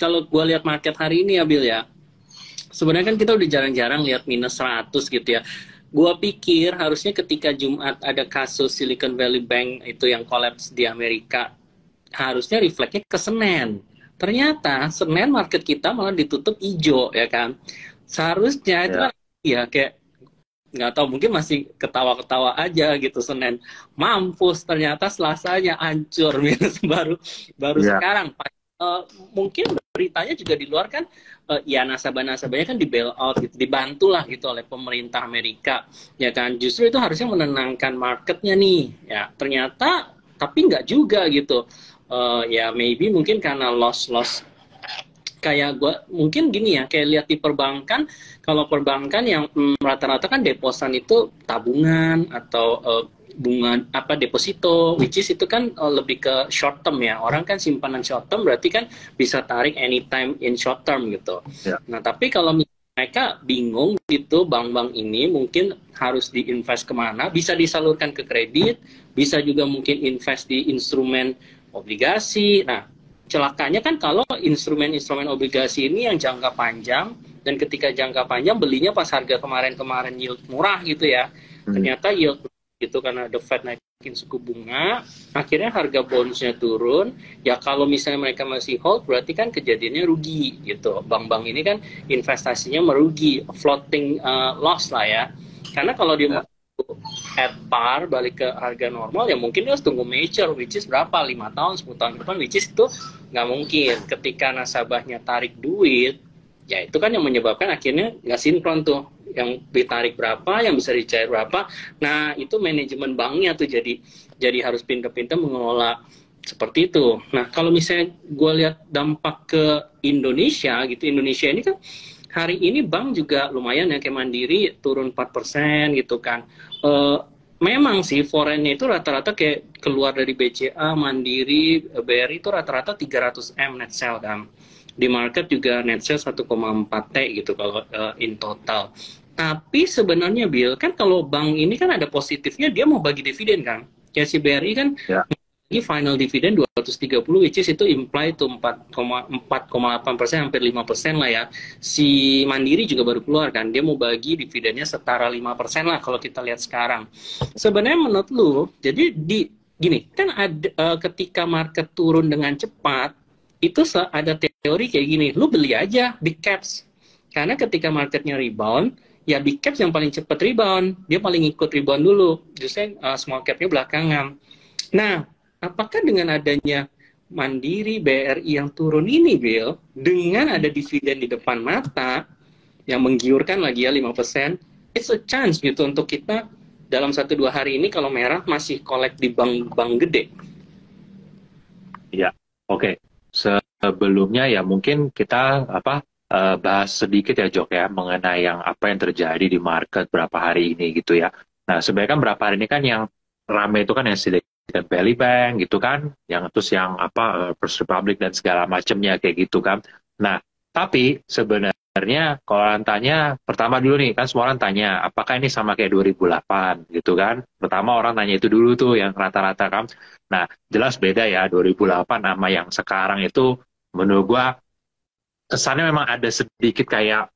kalau gue lihat market hari ini ya Bill ya, sebenarnya kan kita udah jarang-jarang lihat minus 100 gitu ya. Gue pikir harusnya ketika Jumat ada kasus Silicon Valley Bank itu yang kolaps di Amerika, harusnya refleksnya ke Senin. Ternyata Senin market kita malah ditutup hijau ya kan. Seharusnya itu Ya. kan ya kayak nggak tahu mungkin masih ketawa-ketawa aja gitu Senin mampus ternyata Selasanya hancur minus baru baru Ya. sekarang Eh, mungkin beritanya juga di luar kan eh, ya nasabah-nasabahnya kan di bail out gitu dibantu lah gitu oleh pemerintah Amerika. Ya kan justru itu harusnya menenangkan marketnya nih. Ya ternyata tapi nggak juga gitu. Eh, ya maybe mungkin karena loss loss kayak gua mungkin gini ya kayak lihat di perbankan kalau perbankan yang mm, rata-rata kan deposan itu tabungan atau eh, bunga apa deposito which is itu kan eh, lebih ke short term ya orang kan simpanan short term berarti kan bisa tarik anytime in short term gitu Ya. nah tapi kalau mereka bingung gitu bank-bank ini mungkin harus diinvest ke mana bisa disalurkan ke kredit bisa juga mungkin invest di instrumen obligasi nah celakanya kan kalau instrumen-instrumen obligasi ini yang jangka panjang dan ketika jangka panjang belinya pas harga kemarin-kemarin yield murah gitu ya Hmm. ternyata yield gitu karena the Fed naikin suku bunga akhirnya harga bondsnya turun. Ya kalau misalnya mereka masih hold berarti kan kejadiannya rugi gitu. Bank-bank ini kan investasinya merugi floating uh, loss lah ya. Karena kalau dia at par balik ke harga normal ya mungkin dia harus tunggu mature which is berapa? Lima tahun 10 tahun ke depan which is itu nggak mungkin. Ketika nasabahnya tarik duit ya itu kan yang menyebabkan akhirnya nggak sinkron tuh yang ditarik berapa yang bisa dicair berapa nah itu manajemen banknya tuh jadi jadi harus pintar-pintar mengelola seperti itu nah kalau misalnya gue lihat dampak ke Indonesia gitu Indonesia ini kan hari ini bank juga lumayan ya kayak Mandiri turun 4% gitu kan Eh, memang sih foreignnya itu rata-rata kayak keluar dari BCA, Mandiri, BRI itu rata-rata 300 M net sell kan. Di market juga net sell 1,4 T gitu kalau eh, in total. Tapi sebenarnya Bill kan kalau bank ini kan ada positifnya dia mau bagi dividen kan. Kayak si BRI kan Ya. ini final dividen 230 which is itu imply itu 4,8 persen hampir 5 persen lah ya si Mandiri juga baru keluar kan dia mau bagi dividennya setara 5 persen lah kalau kita lihat sekarang sebenarnya menurut lu jadi di gini kan ada eh, ketika market turun dengan cepat itu ada teori kayak gini lu beli aja big caps karena ketika marketnya rebound ya big caps yang paling cepat rebound. Dia paling ikut rebound dulu. Justru eh, small capnya belakangan. Nah apakah dengan adanya Mandiri BRI yang turun ini Bill dengan ada dividen di depan mata yang menggiurkan lagi ya 5% it's a chance gitu untuk kita dalam satu dua hari ini kalau merah masih collect di bank-bank gede? Oke, sebelumnya ya mungkin kita apa eh, bahas sedikit ya Jok ya mengenai yang apa yang terjadi di market berapa hari ini gitu ya. Nah sebenarnya kan berapa hari ini kan yang rame itu kan yang Silicon Valley Bank gitu kan, yang terus yang apa eh, First Republic dan segala macamnya kayak gitu kan. Nah tapi sebenarnya kalau orang tanya pertama dulu nih kan semua orang tanya apakah ini sama kayak 2008 gitu kan. Pertama orang tanya itu dulu tuh yang rata-rata kan. Nah, jelas beda ya 2008 sama yang sekarang itu menurut gua kesannya memang ada sedikit kayak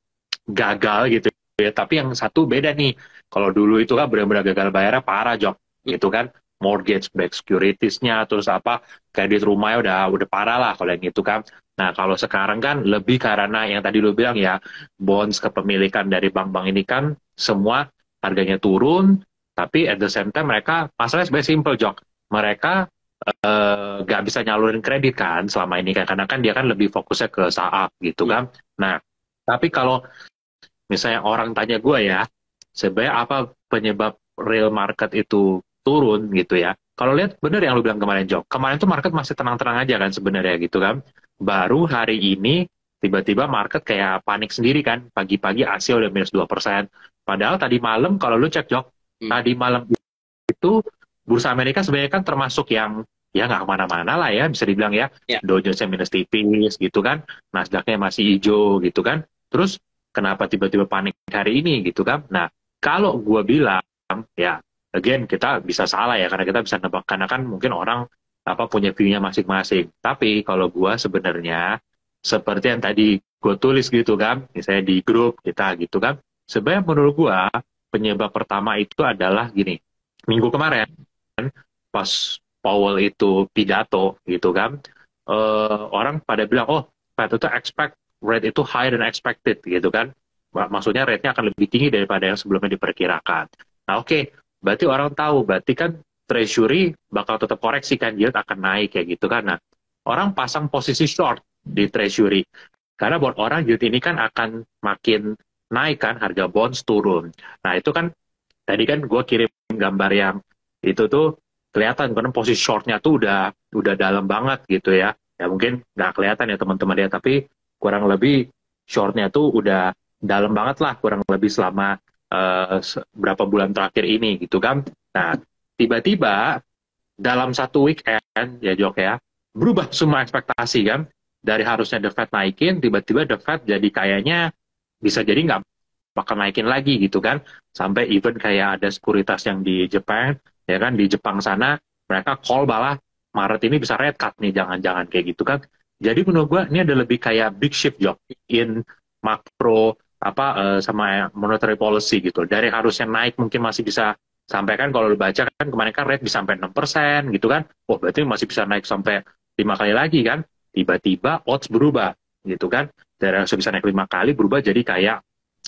gagal gitu ya. Tapi yang satu beda nih. Kalau dulu itu kan benar-benar gagal bayarnya parah, Jok. Gitu kan. Mortgage back securities-nya, terus apa, kredit rumahnya udah udah parah lah kalau yang itu kan. Nah, kalau sekarang kan lebih karena yang tadi lu bilang ya, bonds kepemilikan dari bank-bank ini kan semua harganya turun, tapi at the same time mereka, masalahnya sebenarnya simple, Jok. Mereka eh, nggak bisa nyalurin kredit kan selama ini kan karena kan dia kan lebih fokusnya ke saat gitu kan. Nah, tapi kalau misalnya orang tanya gue ya, sebenarnya apa penyebab real market itu turun gitu ya? Kalau lihat bener yang lu bilang kemarin Jok, kemarin tuh market masih tenang-tenang aja kan sebenarnya gitu kan. Baru hari ini tiba-tiba market kayak panik sendiri kan, pagi-pagi Asia udah minus 2%. Padahal tadi malam kalau lu cek Jok, Hmm. tadi malam itu bursa Amerika sebenarnya kan termasuk yang ya nggak ke mana-mana lah ya bisa dibilang ya. Ya. Dow Jones-nya minus tipis gitu kan, Nasdaq-nya masih hijau gitu kan. Terus kenapa tiba-tiba panik hari ini gitu kan? Nah kalau gua bilang ya again kita bisa salah ya karena kita bisa nebak karena kan mungkin orang apa punya view-nya masing-masing. Tapi kalau gua sebenarnya seperti yang tadi gue tulis gitu kan, misalnya di grup kita gitu kan. Sebenarnya menurut gue penyebab pertama itu adalah gini, minggu kemarin pas Powell itu pidato gitu kan, uh, orang pada bilang oh Fed itu expect rate itu higher than expected gitu kan, maksudnya rate-nya akan lebih tinggi daripada yang sebelumnya diperkirakan. Nah oke, okay, berarti orang tahu, berarti kan Treasury bakal tetap koreksi kan yield akan naik kayak gitu kan. Nah orang pasang posisi short di treasury. Karena buat orang yield ini kan akan makin naik kan harga bonds turun. Nah itu kan tadi kan gue kirim gambar yang itu tuh kelihatan karena posisi shortnya tuh udah udah dalam banget gitu ya. Ya mungkin nggak kelihatan ya teman-teman ya, tapi kurang lebih shortnya tuh udah dalam banget lah kurang lebih selama uh, berapa bulan terakhir ini gitu kan. Nah tiba-tiba dalam satu weekend ya Jok ya berubah semua ekspektasi kan dari harusnya The Fed naikin, tiba-tiba The Fed jadi kayaknya bisa jadi nggak bakal naikin lagi gitu kan. Sampai even kayak ada sekuritas yang di Jepang, ya kan, di Jepang sana, mereka call balah Maret ini bisa red cut nih, jangan-jangan kayak gitu kan. Jadi menurut gue ini ada lebih kayak big shift job in makro apa uh, sama monetary policy gitu. Dari harusnya naik mungkin masih bisa sampai kan kalau baca kan kemarin kan rate bisa sampai 6% gitu kan. Oh berarti masih bisa naik sampai lima kali lagi kan tiba-tiba odds berubah gitu kan dari bisa naik lima kali berubah jadi kayak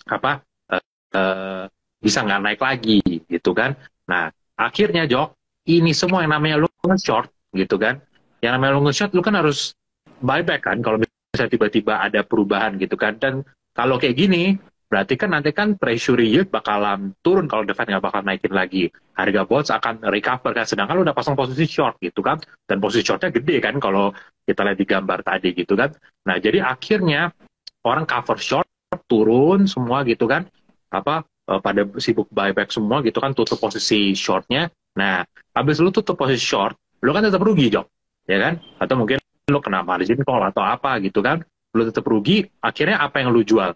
apa uh, uh, bisa nggak naik lagi gitu kan nah akhirnya Jok ini semua yang namanya lu short gitu kan yang namanya lu short lu kan harus buyback kan kalau misalnya tiba-tiba ada perubahan gitu kan dan kalau kayak gini Berarti kan nanti kan treasury yield bakalan turun kalau The Fed nggak bakal naikin lagi. Harga bonds akan recover kan. Sedangkan lu udah pasang posisi short gitu kan. Dan posisi shortnya gede kan kalau kita lihat di gambar tadi gitu kan. Nah jadi akhirnya orang cover short turun semua gitu kan. Apa eh, pada sibuk buyback semua gitu kan tutup posisi shortnya. Nah habis lu tutup posisi short, lu kan tetap rugi Jok. Ya kan? Atau mungkin lu kena margin call atau apa gitu kan. Lu tetap rugi, akhirnya apa yang lu jual?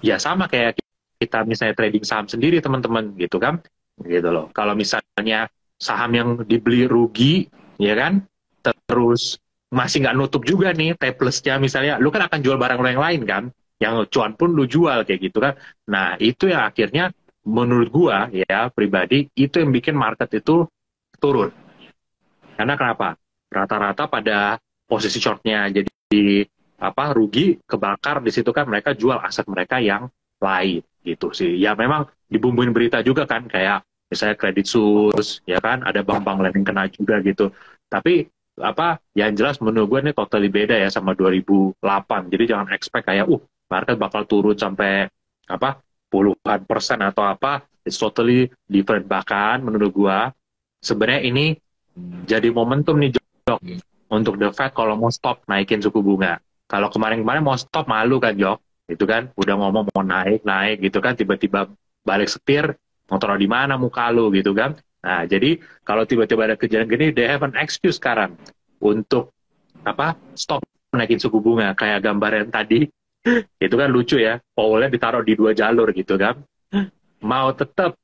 ya sama kayak kita misalnya trading saham sendiri teman-teman gitu kan gitu loh kalau misalnya saham yang dibeli rugi ya kan terus masih nggak nutup juga nih T plusnya misalnya lu kan akan jual barang lo yang lain kan yang cuan pun lu jual kayak gitu kan. Nah itu yang akhirnya menurut gua ya pribadi itu yang bikin market itu turun. Karena kenapa? Rata-rata pada posisi shortnya jadi apa rugi kebakar di situ kan mereka jual aset mereka yang lain gitu sih. Ya memang dibumbuin berita juga kan kayak misalnya kredit sus ya kan ada bank-bank lain yang kena juga gitu. Tapi apa yang jelas menurut gue ini totally beda ya sama 2008 jadi jangan expect kayak uh market bakal turun sampai apa puluhan persen atau apa it's totally different. Bahkan menurut gue sebenarnya ini jadi momentum nih Jok, untuk the Fed kalau mau stop naikin suku bunga. Kalau kemarin-kemarin mau stop malu kan Jok, itu kan? Udah ngomong mau naik naik gitu kan? Tiba-tiba balik setir taruh di mana muka lu gitu kan. Nah jadi kalau tiba-tiba ada kejadian gini, they have an excuse sekarang untuk apa stop naikin suku bunga. Kayak gambar yang tadi itu kan lucu ya Powellnya ditaruh di dua jalur gitu kan mau tetap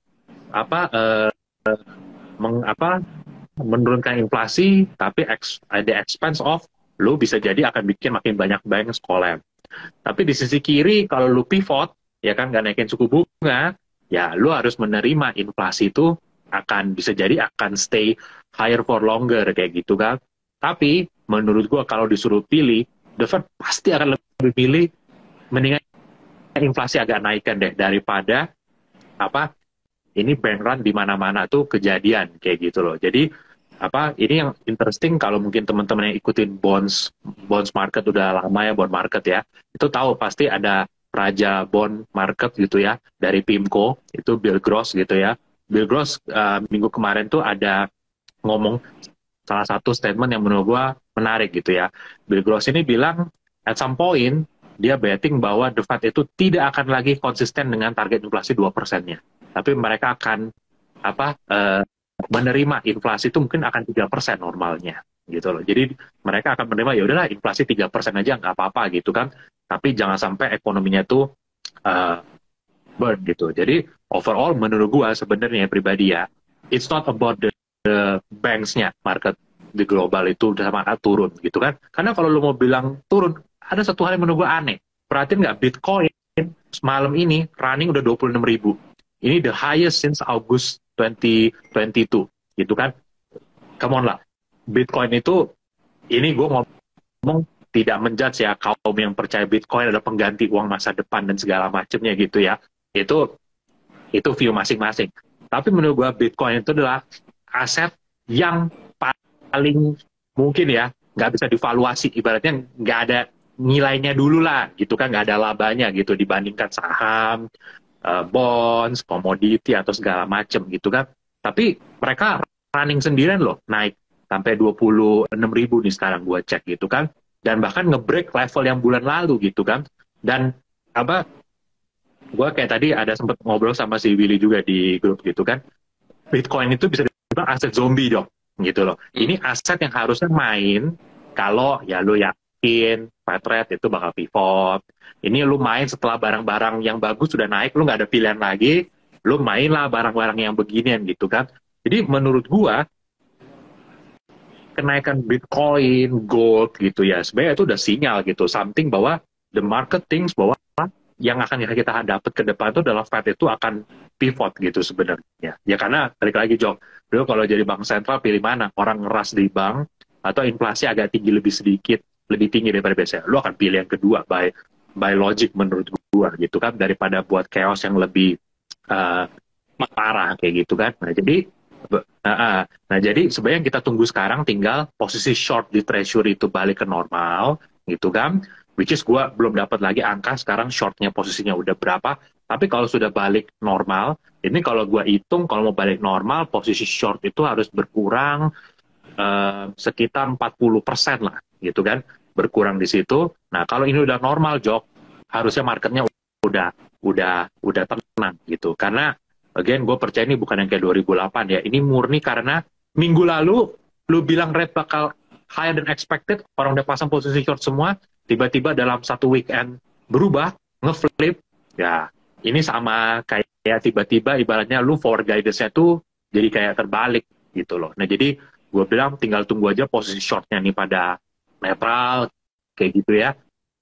apa uh, meng, apa menurunkan inflasi tapi ex, the expense of lu bisa jadi akan bikin makin banyak bank sekolah. Tapi di sisi kiri, kalau lu pivot, ya kan nggak naikin suku bunga, ya lu harus menerima inflasi itu akan bisa jadi akan stay higher for longer kayak gitu kan. Tapi menurut gua kalau disuruh pilih, the Fed pasti akan lebih pilih mendingan inflasi agak naikkan deh daripada apa ini bank run di mana-mana tuh kejadian kayak gitu loh. Jadi apa ini yang interesting kalau mungkin teman-teman yang ikutin bonds bonds market udah lama ya bond market ya itu tahu pasti ada raja bond market gitu ya dari Pimco itu Bill Gross gitu ya Bill Gross uh, minggu kemarin tuh ada ngomong salah satu statement yang menurut gua menarik gitu ya Bill Gross ini bilang at some point dia betting bahwa The Fed itu tidak akan lagi konsisten dengan target inflasi 2 persennya tapi mereka akan apa uh, menerima inflasi itu mungkin akan tiga persen normalnya gitu loh. Jadi mereka akan menerima ya udahlah inflasi tiga persen aja nggak apa-apa gitu kan. Tapi jangan sampai ekonominya tuh uh, burn gitu. Jadi overall menurut gua sebenarnya pribadi ya, it's not about the, the banks-nya market di global itu udah sama turun gitu kan. Karena kalau lu mau bilang turun, ada satu hal yang menurut aneh. Perhatiin nggak Bitcoin malam ini running udah 26 ribu. Ini the highest since August 2022, gitu kan? Come on lah. Bitcoin itu, ini gue ngomong tidak menjudge ya kaum yang percaya Bitcoin adalah pengganti uang masa depan dan segala macamnya gitu ya. Itu itu view masing-masing. Tapi menurut gue Bitcoin itu adalah aset yang paling mungkin ya nggak bisa divaluasi ibaratnya nggak ada nilainya dulu lah gitu kan nggak ada labanya gitu dibandingkan saham uh, bonds komoditi atau segala macem gitu kan. Tapi mereka running sendirian loh naik sampai 26 ribu nih sekarang gua cek gitu kan. Dan bahkan ngebreak level yang bulan lalu gitu kan. Dan apa gua kayak tadi ada sempat ngobrol sama si Willy juga di grup gitu kan. Bitcoin itu bisa dibilang aset zombie dong gitu loh. Ini aset yang harusnya main kalau ya lo yakin fat rate itu bakal pivot. Ini lu main setelah barang-barang yang bagus sudah naik, lu nggak ada pilihan lagi, lu mainlah barang-barang yang beginian gitu kan. Jadi menurut gua kenaikan Bitcoin, gold gitu ya, sebenarnya itu udah sinyal gitu, something bahwa the market thinks bahwa yang akan kita dapat ke depan itu adalah Fed itu akan pivot gitu sebenarnya. Ya karena balik lagi Jok, dulu kalau jadi bank sentral pilih mana? Orang ngeras di bank atau inflasi agak tinggi lebih sedikit lebih tinggi daripada biasanya. Lo akan pilih yang kedua by by logic menurut gua gitu kan daripada buat chaos yang lebih uh, parah kayak gitu kan. Nah jadi uh, nah jadi sebenarnya kita tunggu sekarang tinggal posisi short di treasury itu balik ke normal gitu kan which is gua belum dapat lagi angka sekarang shortnya posisinya udah berapa. Tapi kalau sudah balik normal ini kalau gua hitung kalau mau balik normal posisi short itu harus berkurang uh, sekitar 40 persen lah gitu kan berkurang di situ. Nah kalau ini udah normal jok, harusnya marketnya udah udah udah tenang gitu. Karena again gue percaya ini bukan yang kayak 2008 ya. Ini murni karena minggu lalu lu bilang rate bakal higher than expected, orang udah pasang posisi short semua, tiba-tiba dalam satu weekend berubah, ngeflip, ya ini sama kayak tiba-tiba ibaratnya lu forward guidance-nya tuh jadi kayak terbalik gitu loh. Nah jadi gue bilang tinggal tunggu aja posisi shortnya nih pada netral kayak gitu ya.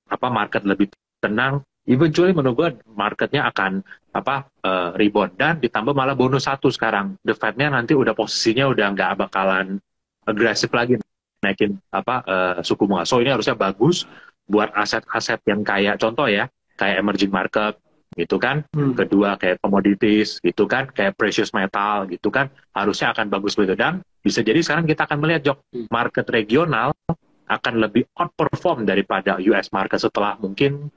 Apa market lebih tenang. Eventually menurut gue marketnya akan apa uh, rebound. Dan ditambah malah bonus satu sekarang. The Fed-nya nanti udah posisinya udah nggak bakalan agresif lagi naikin apa uh, suku bunga. So ini harusnya bagus buat aset-aset yang kayak contoh ya kayak emerging market gitu kan. Hmm. kedua kayak commodities gitu kan. Kayak precious metal gitu kan. Harusnya akan bagus begitu. Dan bisa jadi sekarang kita akan melihat jok hmm. market regional akan lebih outperform daripada US market setelah mungkin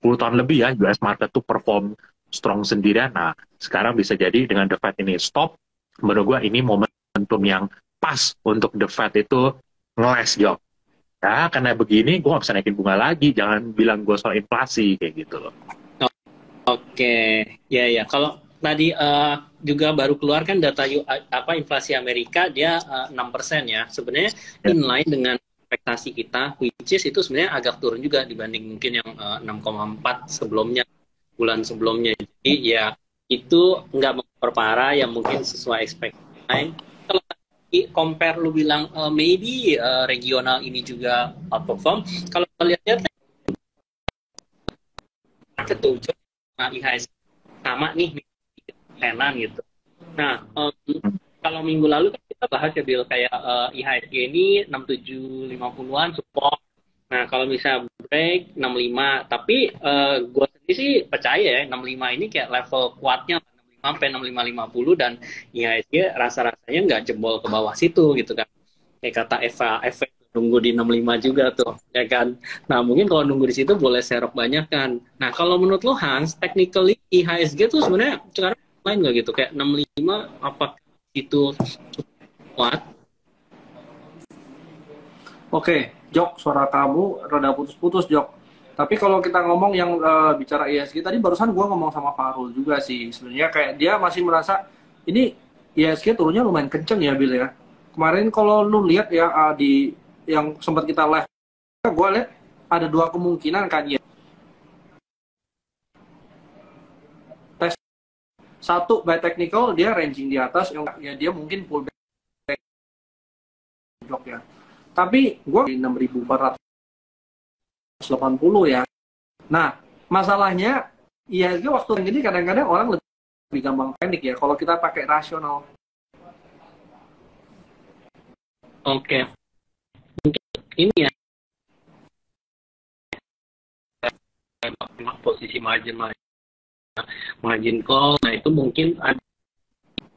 10 tahun lebih ya US market tuh perform strong sendirian. Nah, sekarang bisa jadi dengan The Fed ini stop, menurut gue ini momentum yang pas untuk The Fed itu ngeles job. Ya, karena begini gue gak bisa naikin bunga lagi, jangan bilang gue soal inflasi, kayak gitu loh. Oke, ya ya. Kalau tadi uh, juga baru keluar kan data apa inflasi Amerika dia uh, eh, 6% ya. Sebenarnya ya. inline dengan ekspektasi kita, which is itu sebenarnya agak turun juga dibanding mungkin yang uh, eh, 6,4 sebelumnya, bulan sebelumnya. Jadi ya itu nggak memperparah yang mungkin sesuai ekspektasi. Kalau compare lu bilang uh, maybe uh, regional ini juga outperform, kalau lihat-lihat ketujuh nah, IHS sama nih tenan gitu. Nah, um, kalau minggu lalu kan kita bahas ya Bill kayak uh, IHSG ini 6750-an support. Nah, kalau bisa break 65, tapi uh, gue sendiri sih percaya ya 65 ini kayak level kuatnya 65 sampai 6550 dan IHSG rasa-rasanya nggak jebol ke bawah situ gitu kan. Kayak kata Eva, efek nunggu di 65 juga tuh, ya kan. Nah, mungkin kalau nunggu di situ boleh serok banyak kan. Nah, kalau menurut lo Hans, technically IHSG tuh sebenarnya sekarang lain nggak gitu? Kayak 65 apa itu Oke, Jok, suara kamu rada putus-putus, Jok. Tapi kalau kita ngomong yang uh, bicara ISG tadi barusan gue ngomong sama Farul juga sih. Sebenarnya kayak dia masih merasa ini ISG turunnya lumayan kenceng ya, Bill ya. Kemarin kalau lu lihat ya uh, di yang sempat kita live, gue lihat ada dua kemungkinan kan ya. Tes satu by technical dia ranging di atas, ya dia mungkin pull Tapi gue di 6400 ya. Nah, masalahnya IHSG waktu ini kadang-kadang orang lebih, lebih gampang panik ya kalau kita pakai rasional. Oke. Mungkin ini ya. posisi margin margin call, nah itu mungkin ada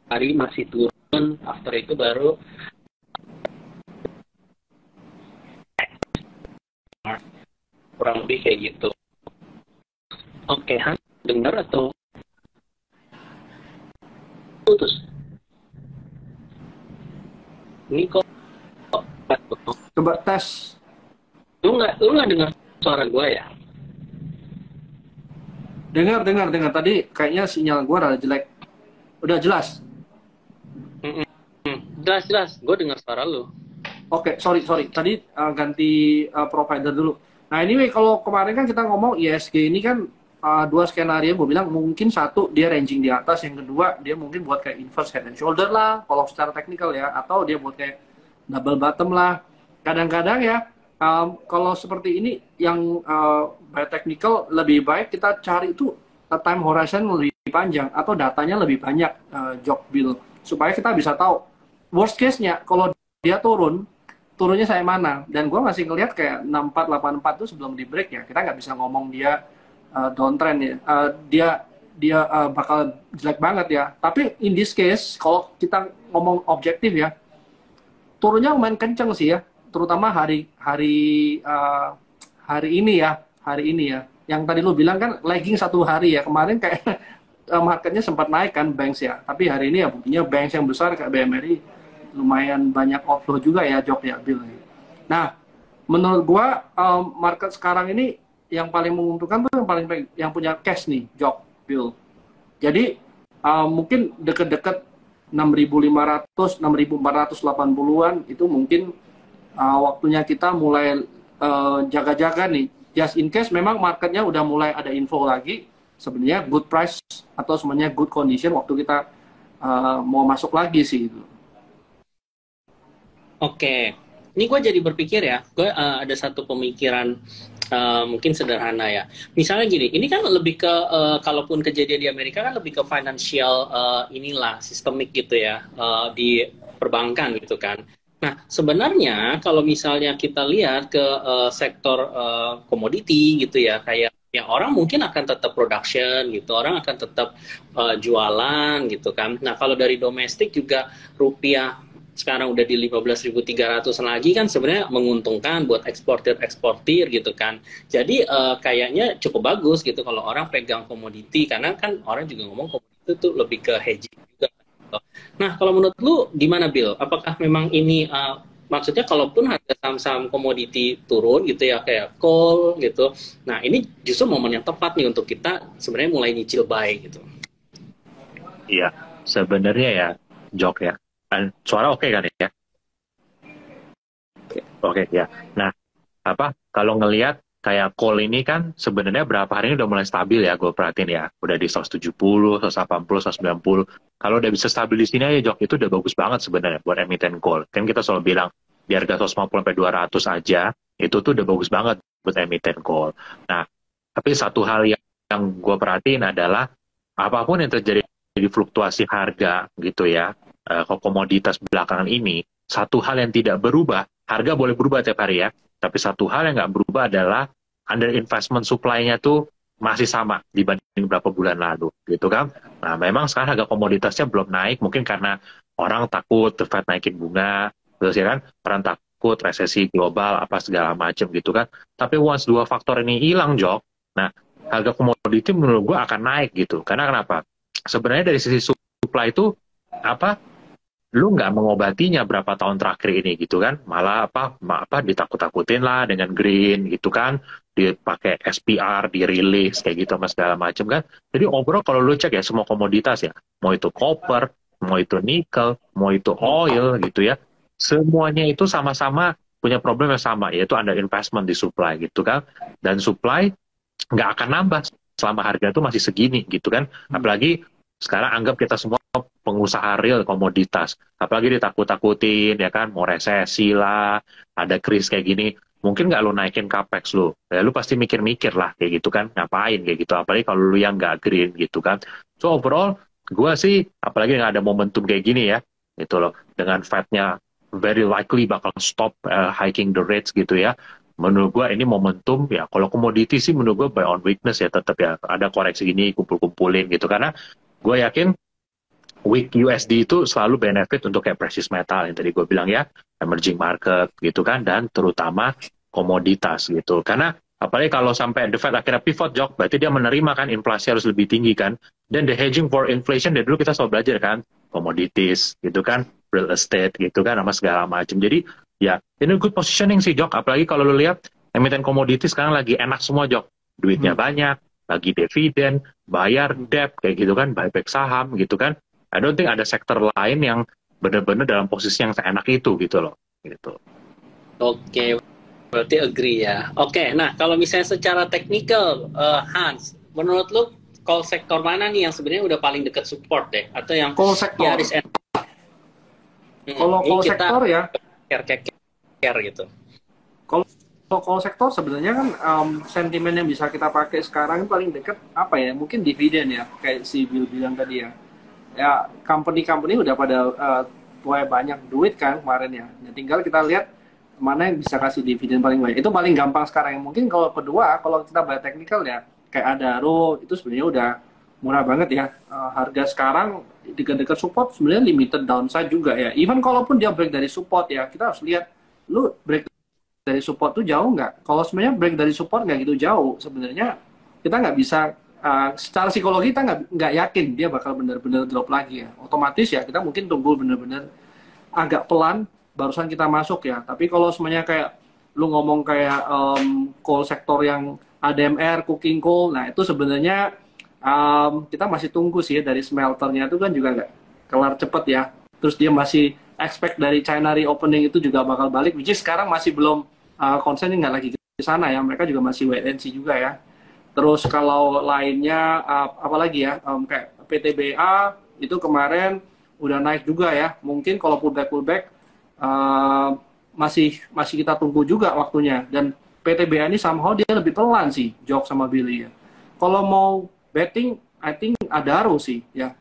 hari masih turun, after itu baru kurang lebih kayak gitu. Oke, Han, dengar atau putus? Ini kok coba tes. Lu nggak lu nggak dengar suara gue ya? Dengar, dengar, dengar. Tadi kayaknya sinyal gue rada jelek. Udah jelas? Mm -mm. Jelas, jelas. Gue dengar suara lu. Oke, okay, sorry, sorry. Tadi uh, ganti uh, provider dulu. Nah, anyway, kalau kemarin kan kita ngomong ISG ini kan uh, dua skenario. Gue bilang mungkin satu dia ranging di atas. Yang kedua dia mungkin buat kayak inverse head and shoulder lah kalau secara teknikal ya. Atau dia buat kayak double bottom lah. Kadang-kadang ya um, kalau seperti ini yang uh, technical lebih baik kita cari itu uh, time horizon lebih panjang atau datanya lebih banyak uh, job bill supaya kita bisa tahu worst case-nya kalau dia turun turunnya saya mana. Dan gue masih ngelihat kayak 6484 itu sebelum di break ya. Kita nggak bisa ngomong dia uh, downtrend ya. Uh, dia dia uh, bakal jelek banget ya. Tapi in this case kalau kita ngomong objektif ya turunnya lumayan kenceng sih ya. Terutama hari hari uh, hari ini ya. Hari ini ya. Yang tadi lu bilang kan lagging satu hari ya. Kemarin kayak marketnya sempat naik kan banks ya. Tapi hari ini ya buktinya banks yang besar kayak BMRI lumayan banyak outflow juga ya jok ya Bill nah menurut gua um, market sekarang ini yang paling menguntungkan tuh yang paling yang punya cash nih, job Bill. Jadi uh, mungkin deket-deket 6.500, 6.480-an itu mungkin uh, waktunya kita mulai jaga-jaga uh, nih. Just in case memang marketnya udah mulai ada info lagi, sebenarnya good price atau sebenarnya good condition waktu kita uh, mau masuk lagi sih itu. Oke, ini gue jadi berpikir ya, gue uh, ada satu pemikiran uh, mungkin sederhana ya. Misalnya gini, ini kan lebih ke uh, kalaupun kejadian di Amerika kan lebih ke financial uh, inilah sistemik gitu ya uh, di perbankan gitu kan. Nah sebenarnya kalau misalnya kita lihat ke uh, sektor komoditi uh, gitu ya kayak ya orang mungkin akan tetap production gitu, orang akan tetap uh, jualan gitu kan. Nah kalau dari domestik juga rupiah sekarang udah di 15.300 lagi kan sebenarnya menguntungkan buat eksportir eksportir gitu kan. Jadi uh, kayaknya cukup bagus gitu kalau orang pegang komoditi karena kan orang juga ngomong komoditi itu lebih ke hedging juga. Nah kalau menurut lu gimana Bill apakah memang ini uh, maksudnya kalaupun harga saham-saham komoditi turun gitu ya kayak coal gitu nah ini justru momen yang tepat nih untuk kita sebenarnya mulai nyicil buy gitu. Iya sebenarnya ya jok ya suara oke okay kan ya? Oke. Okay, ya. Nah, apa kalau ngelihat kayak call ini kan sebenarnya berapa hari ini udah mulai stabil ya gue perhatiin ya. Udah di 170, 180, 190 kalau udah bisa stabil di sini aja Jok itu udah bagus banget sebenarnya buat emiten call. Kan kita selalu bilang di harga 150 sampai 200 aja itu tuh udah bagus banget buat emiten call. Nah tapi satu hal yang, yang gue perhatiin adalah apa pun yang terjadi di fluktuasi harga gitu ya uh, komoditas belakangan ini, satu hal yang tidak berubah, harga boleh berubah tiap hari ya, tapi satu hal yang nggak berubah adalah under investment supply-nya tuh masih sama dibanding beberapa bulan lalu, gitu kan? Nah, memang sekarang harga komoditasnya belum naik, mungkin karena orang takut The Fed naikin bunga, terus ya kan, orang takut resesi global, apa segala macam gitu kan. Tapi once dua faktor ini hilang, Jok, nah harga komoditi menurut gue akan naik gitu. Karena kenapa? Sebenarnya dari sisi supply itu apa lu nggak mengobatinya berapa tahun terakhir ini gitu kan? Malah apa apa ditakut-takutin lah dengan green gitu kan? Dipakai SPR dirilis kayak gitu mas segala macam kan? Jadi overall kalau lu cek ya semua komoditas ya mau itu copper mau itu nikel mau itu oil gitu ya semuanya itu sama-sama punya problem yang sama yaitu under investment di supply gitu kan? Dan supply nggak akan nambah selama harga itu masih segini gitu kan? Hmm. apalagi sekarang anggap kita semua pengusaha real komoditas. Apalagi ditakut-takutin ya kan, mau resesi lah, ada kris kayak gini. mungkin nggak lo naikin capex lo ya lu pasti mikir-mikir lah kayak gitu kan. Ngapain kayak gitu? Apalagi kalau lu yang nggak green gitu kan. So overall gue sih apalagi nggak ada momentum kayak gini ya itu loh. Dengan Fednya very likely bakal stop uh, hiking the rates gitu ya. Menurut gue ini momentum ya kalau komoditi sih menurut gue buy on weakness ya tetap ya. Ada koreksi ini kumpul-kumpulin gitu. Karena gue yakin weak USD itu selalu benefit untuk kayak precious metal yang tadi gue bilang ya emerging market gitu kan dan terutama komoditas gitu. Karena apalagi kalau sampai the Fed akhirnya pivot jok berarti dia menerima kan inflasi harus lebih tinggi kan. Dan the hedging for inflation dari dulu kita selalu belajar kan komoditis gitu kan real estate gitu kan sama segala macam. Jadi ya ini good positioning sih Jok. Apalagi kalau lu lihat emiten komoditi sekarang lagi enak semua Jok. Duitnya hmm. banyak lagi dividen bayar debt kayak gitu kan buyback saham gitu kan I don't think ada sektor lain yang benar-benar dalam posisi yang seenak itu gitu loh gitu. Oke okay. berarti agree ya. Oke okay, nah kalau misalnya secara teknikal uh, Hans menurut lu call sektor mana nih yang sebenarnya udah paling dekat support deh? Atau yang call sektor ya, hmm, kalau call sektor ya. care care, care gitu. Kalau call sektor sebenarnya kan um, sentimen yang bisa kita pakai sekarang paling dekat apa ya? Mungkin dividen ya kayak si Bill bilang tadi ya ya company-company udah pada uh, banyak duit kan kemarin ya. ya tinggal kita lihat mana yang bisa kasih dividen paling banyak itu paling gampang sekarang mungkin kalau kedua kalau kita bayar teknikal ya kayak Adaro itu sebenarnya udah murah banget ya uh, harga sekarang dekat-dekat support sebenarnya limited downside juga ya. Even kalaupun dia break dari support ya, kita harus lihat lu break dari support tuh jauh nggak? Kalau sebenarnya break dari support nggak gitu jauh, sebenarnya kita nggak bisa uh, secara psikologi kita nggak yakin dia bakal benar-benar drop lagi ya. Otomatis ya kita mungkin tunggu benar-benar agak pelan barusan kita masuk ya. Tapi kalau semuanya kayak lu ngomong kayak um, coal sektor yang ADMR, cooking coal, nah itu sebenarnya um, kita masih tunggu sih dari smelternya itu kan juga nggak kelar cepet ya. Terus dia masih expect dari China reopening itu juga bakal balik, which is sekarang masih belum uh, nggak lagi ke sana ya. Mereka juga masih wait and see juga ya. Terus kalau lainnya apalagi ya um, kayak PTBA itu kemarin udah naik juga ya. Mungkin kalau pullback pullback uh, masih masih kita tunggu juga waktunya dan PTBA ini somehow dia lebih pelan sih Jok sama Billy ya. Kalau mau betting I think Adaro sih ya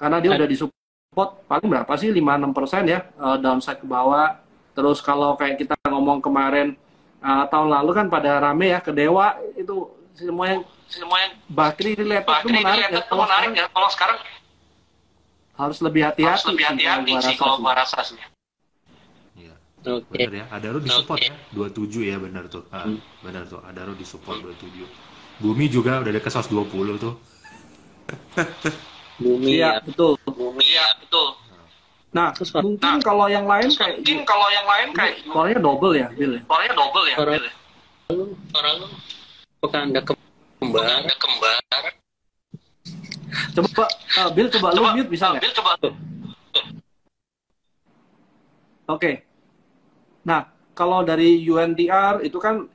karena dia udah disupport paling berapa sih 5-6 persen ya uh, downside ke bawah terus kalau kayak kita ngomong kemarin uh, tahun lalu kan pada rame ya ke Dewa itu semua yang semua yang Bakri related Bakri itu menarik ya kalau menarik ya kalau sekarang harus lebih hati-hati harus lebih hati-hati sih kalau gua rasa sih Iya. Okay. Benar ya, Adaro disupport okay. ya, 27 ya benar tuh. Ah, hmm. benar tuh, Adaro disupport 27. Bumi juga udah dekat 120 tuh. Bumi ya, betul. Bumi ya, betul. Nah, Terus, mungkin nah, kalau yang lain kayak mungkin kalau yang lain kayak suaranya double ya, Bill. Ya? Suaranya double ya, Bill. Ya? Orang bukan ada kembar. Ada kembar. Coba uh, Bill coba, coba lu mute bisa nggak? Bill coba. Oke. Okay. Nah, kalau dari UNTR itu kan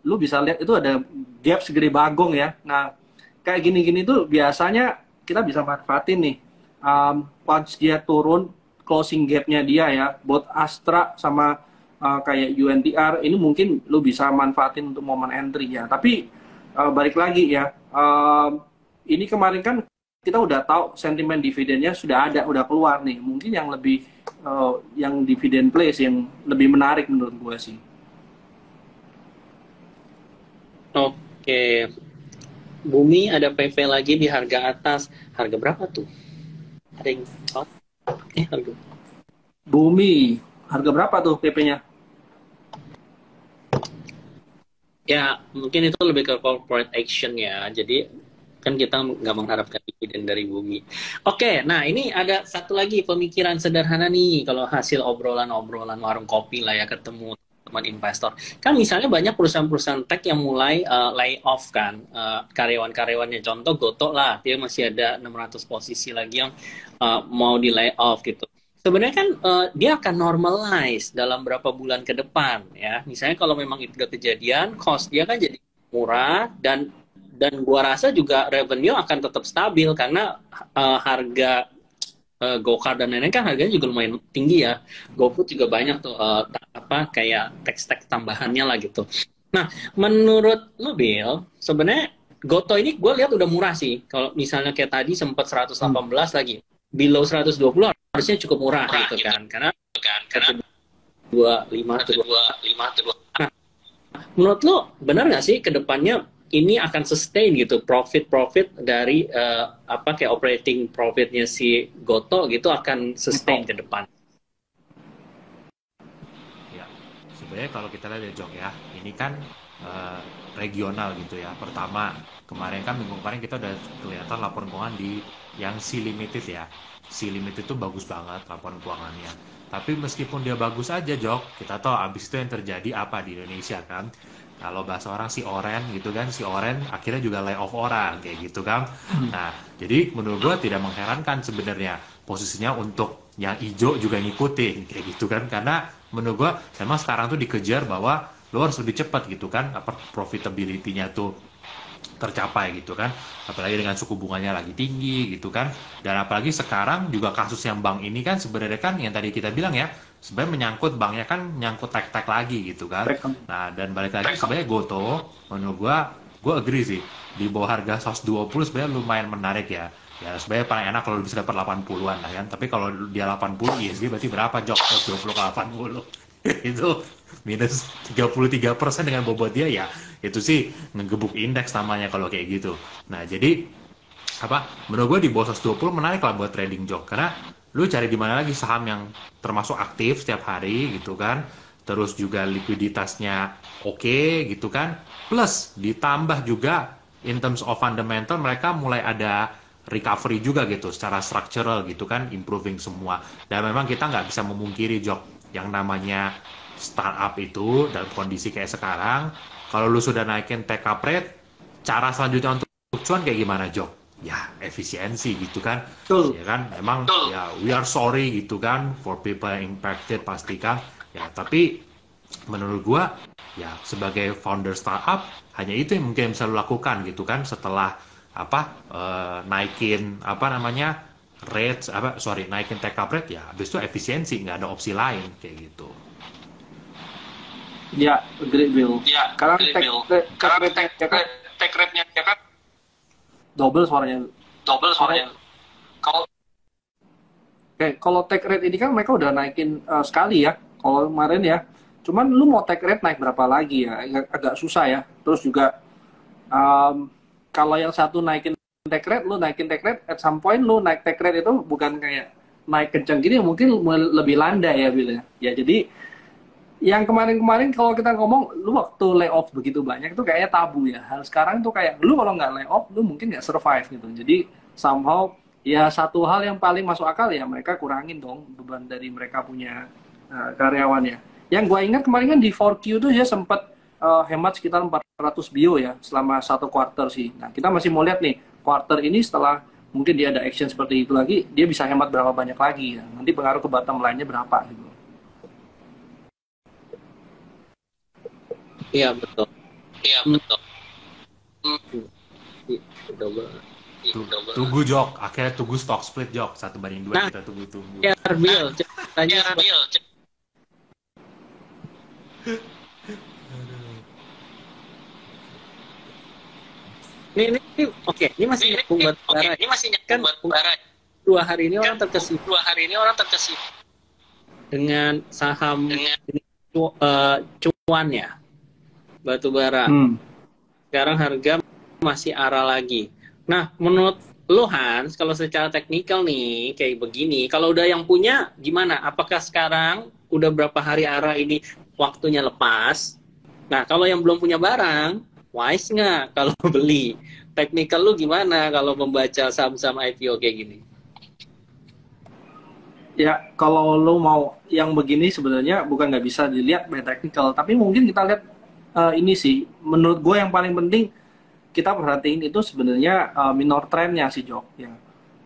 lu bisa lihat itu ada gap segede bagong ya. Nah, kayak gini-gini tuh biasanya kita bisa manfaatin nih. Um, once dia turun, closing gapnya dia ya, buat Astra sama uh, kayak UNTR, ini mungkin lu bisa manfaatin untuk momen entry ya. Tapi uh, balik lagi ya, um, ini kemarin kan kita udah tahu sentimen dividennya sudah ada, udah keluar nih. Mungkin yang lebih uh, yang dividen place yang lebih menarik menurut gue sih. Oke. Bumi ada PV lagi di harga atas. Harga berapa tuh? Ada yang. Eh, harga. Bumi, harga berapa tuh PP-nya? Ya, mungkin itu lebih ke corporate action ya. Jadi kan kita nggak mengharapkan dividen dari bumi. Oke, nah ini ada satu lagi pemikiran sederhana nih kalau hasil obrolan-obrolan warung kopi lah ya ketemu teman investor. Kan misalnya banyak perusahaan-perusahaan tech yang mulai uh, lay off kan uh, karyawan-karyawannya. Contoh Goto lah, dia masih ada 600 posisi lagi yang uh, mau di lay off gitu. Sebenarnya kan uh, dia akan normalize dalam berapa bulan ke depan ya. Misalnya kalau memang itu kejadian, cost dia kan jadi murah dan dan gua rasa juga revenue akan tetap stabil karena uh, harga uh, GoCar dan lain-lain kan harganya juga lumayan tinggi ya. GoFood juga banyak tuh uh, apa kayak teks-teks tambahannya lah gitu. Nah, menurut lo Bill, sebenarnya Goto ini gue lihat udah murah sih. Kalau misalnya kayak tadi sempat 118 hmm. lagi, below 120 harusnya cukup murah, murah gitu, gitu kan. Karena kan karena dua lima dua lima dua. Nah, menurut lo benar nggak sih ke depannya ini akan sustain gitu profit profit dari uh, apa kayak operating profitnya si Goto gitu akan sustain ke depan. Ya, sebenarnya kalau kita lihat ya Jok ya, ini kan uh, regional gitu ya. Pertama, kemarin kan minggu kemarin kita udah kelihatan laporan keuangan di yang C limited ya. C limited itu bagus banget laporan keuangannya. Tapi meskipun dia bagus aja, Jok, kita tahu abis itu yang terjadi apa di Indonesia kan. Kalau bahasa orang si Oren gitu kan, si Oren akhirnya juga lay off orang kayak gitu kan. Hmm. Nah, jadi menurut gua tidak mengherankan sebenarnya posisinya untuk yang hijau juga ngikutin kayak gitu kan karena menurut gua memang sekarang tuh dikejar bahwa lo harus lebih cepat gitu kan apa profitability-nya tuh tercapai gitu kan. Apalagi dengan suku bunganya lagi tinggi gitu kan. Dan apalagi sekarang juga kasus yang bank ini kan sebenarnya kan yang tadi kita bilang ya sebenarnya menyangkut banknya kan menyangkut tek-tek lagi gitu kan. Nah dan balik lagi sebenarnya Goto menurut gua gua agree sih. Di bawah harga 120 sebenarnya lumayan menarik ya. Ya sebenarnya paling enak kalau bisa dapat 80-an lah kan. Tapi kalau dia 80 ISG berarti berapa jok? 20 ke 80 itu minus 33 persen dengan bobot dia ya itu sih ngegebuk indeks namanya kalau kayak gitu. Nah jadi apa menurut gue di bawah 120 menarik lah buat trading jok karena lu cari di mana lagi saham yang termasuk aktif setiap hari gitu kan. Terus juga likuiditasnya oke okay, gitu kan. Plus ditambah juga in terms of fundamental mereka mulai ada recovery juga gitu secara structural gitu kan improving semua. Dan memang kita nggak bisa memungkiri jok yang namanya startup itu dalam kondisi kayak sekarang, kalau lu sudah naikin take up rate, cara selanjutnya untuk cuan kayak gimana, Jok? Ya, efisiensi gitu kan. Betul. Ya kan, memang Betul. ya we are sorry gitu kan for people yang impacted pastikan. Ya, tapi menurut gua ya sebagai founder startup hanya itu yang mungkin bisa lu lakukan gitu kan setelah apa uh, naikin apa namanya rate apa sorry naikin take up rate ya habis itu efisiensi nggak ada opsi lain kayak gitu Ya, Great Bill. Ya, sekarang take, Bill. Sekarang take, take, take, take rate-nya ya kan? Double suaranya. Double suaranya. Kalau Oke, kalau take rate ini kan mereka udah naikin uh, sekali ya. Kalau kemarin ya. Cuman lu mau take rate naik berapa lagi ya? Agak, agak susah ya. Terus juga um, kalau yang satu naikin take rate, lu naikin take rate, at some point lu naik take rate itu bukan kayak naik kencang gini, mungkin lebih landai ya, Bill ya. Ya, jadi yang kemarin-kemarin kalau kita ngomong lu waktu layoff begitu banyak itu kayaknya tabu ya. Hal sekarang tuh kayak lu kalau nggak layoff lu mungkin nggak survive gitu. Jadi somehow ya satu hal yang paling masuk akal ya mereka kurangin dong beban dari mereka punya uh, karyawannya yang gue ingat kemarin kan di 4Q tuh ya sempat uh, hemat sekitar 400 bio ya selama satu quarter sih. Nah kita masih mau lihat nih quarter ini setelah mungkin dia ada action seperti itu lagi dia bisa hemat berapa banyak lagi ya nanti pengaruh ke bottom line-nya berapa gitu Iya betul. Iya betul. Hmm. Tunggu Jok, akhirnya tunggu stock split Jok satu banding dua nah, kita tunggu tunggu. Ya Bill, tanya ya, Bill. Ini, ini, ini oke, okay. ini masih nyambung buat okay. Ini masih nyambung kan, buat bara. Dua hari ini kan, orang terkesima. Dua hari ini orang terkesima dengan saham dengan ini, uh, cuan ya batu bara. Hmm. Sekarang harga masih arah lagi. Nah, menurut lo Hans, kalau secara teknikal nih kayak begini, kalau udah yang punya gimana? Apakah sekarang udah berapa hari arah ini waktunya lepas? Nah, kalau yang belum punya barang, wise nggak kalau beli? Teknikal lu gimana kalau membaca saham-saham IPO kayak gini? Ya, kalau lo mau yang begini sebenarnya bukan nggak bisa dilihat by technical, tapi mungkin kita lihat uh, ini sih menurut gue yang paling penting kita perhatiin itu sebenarnya uh, minor trendnya sih Jok ya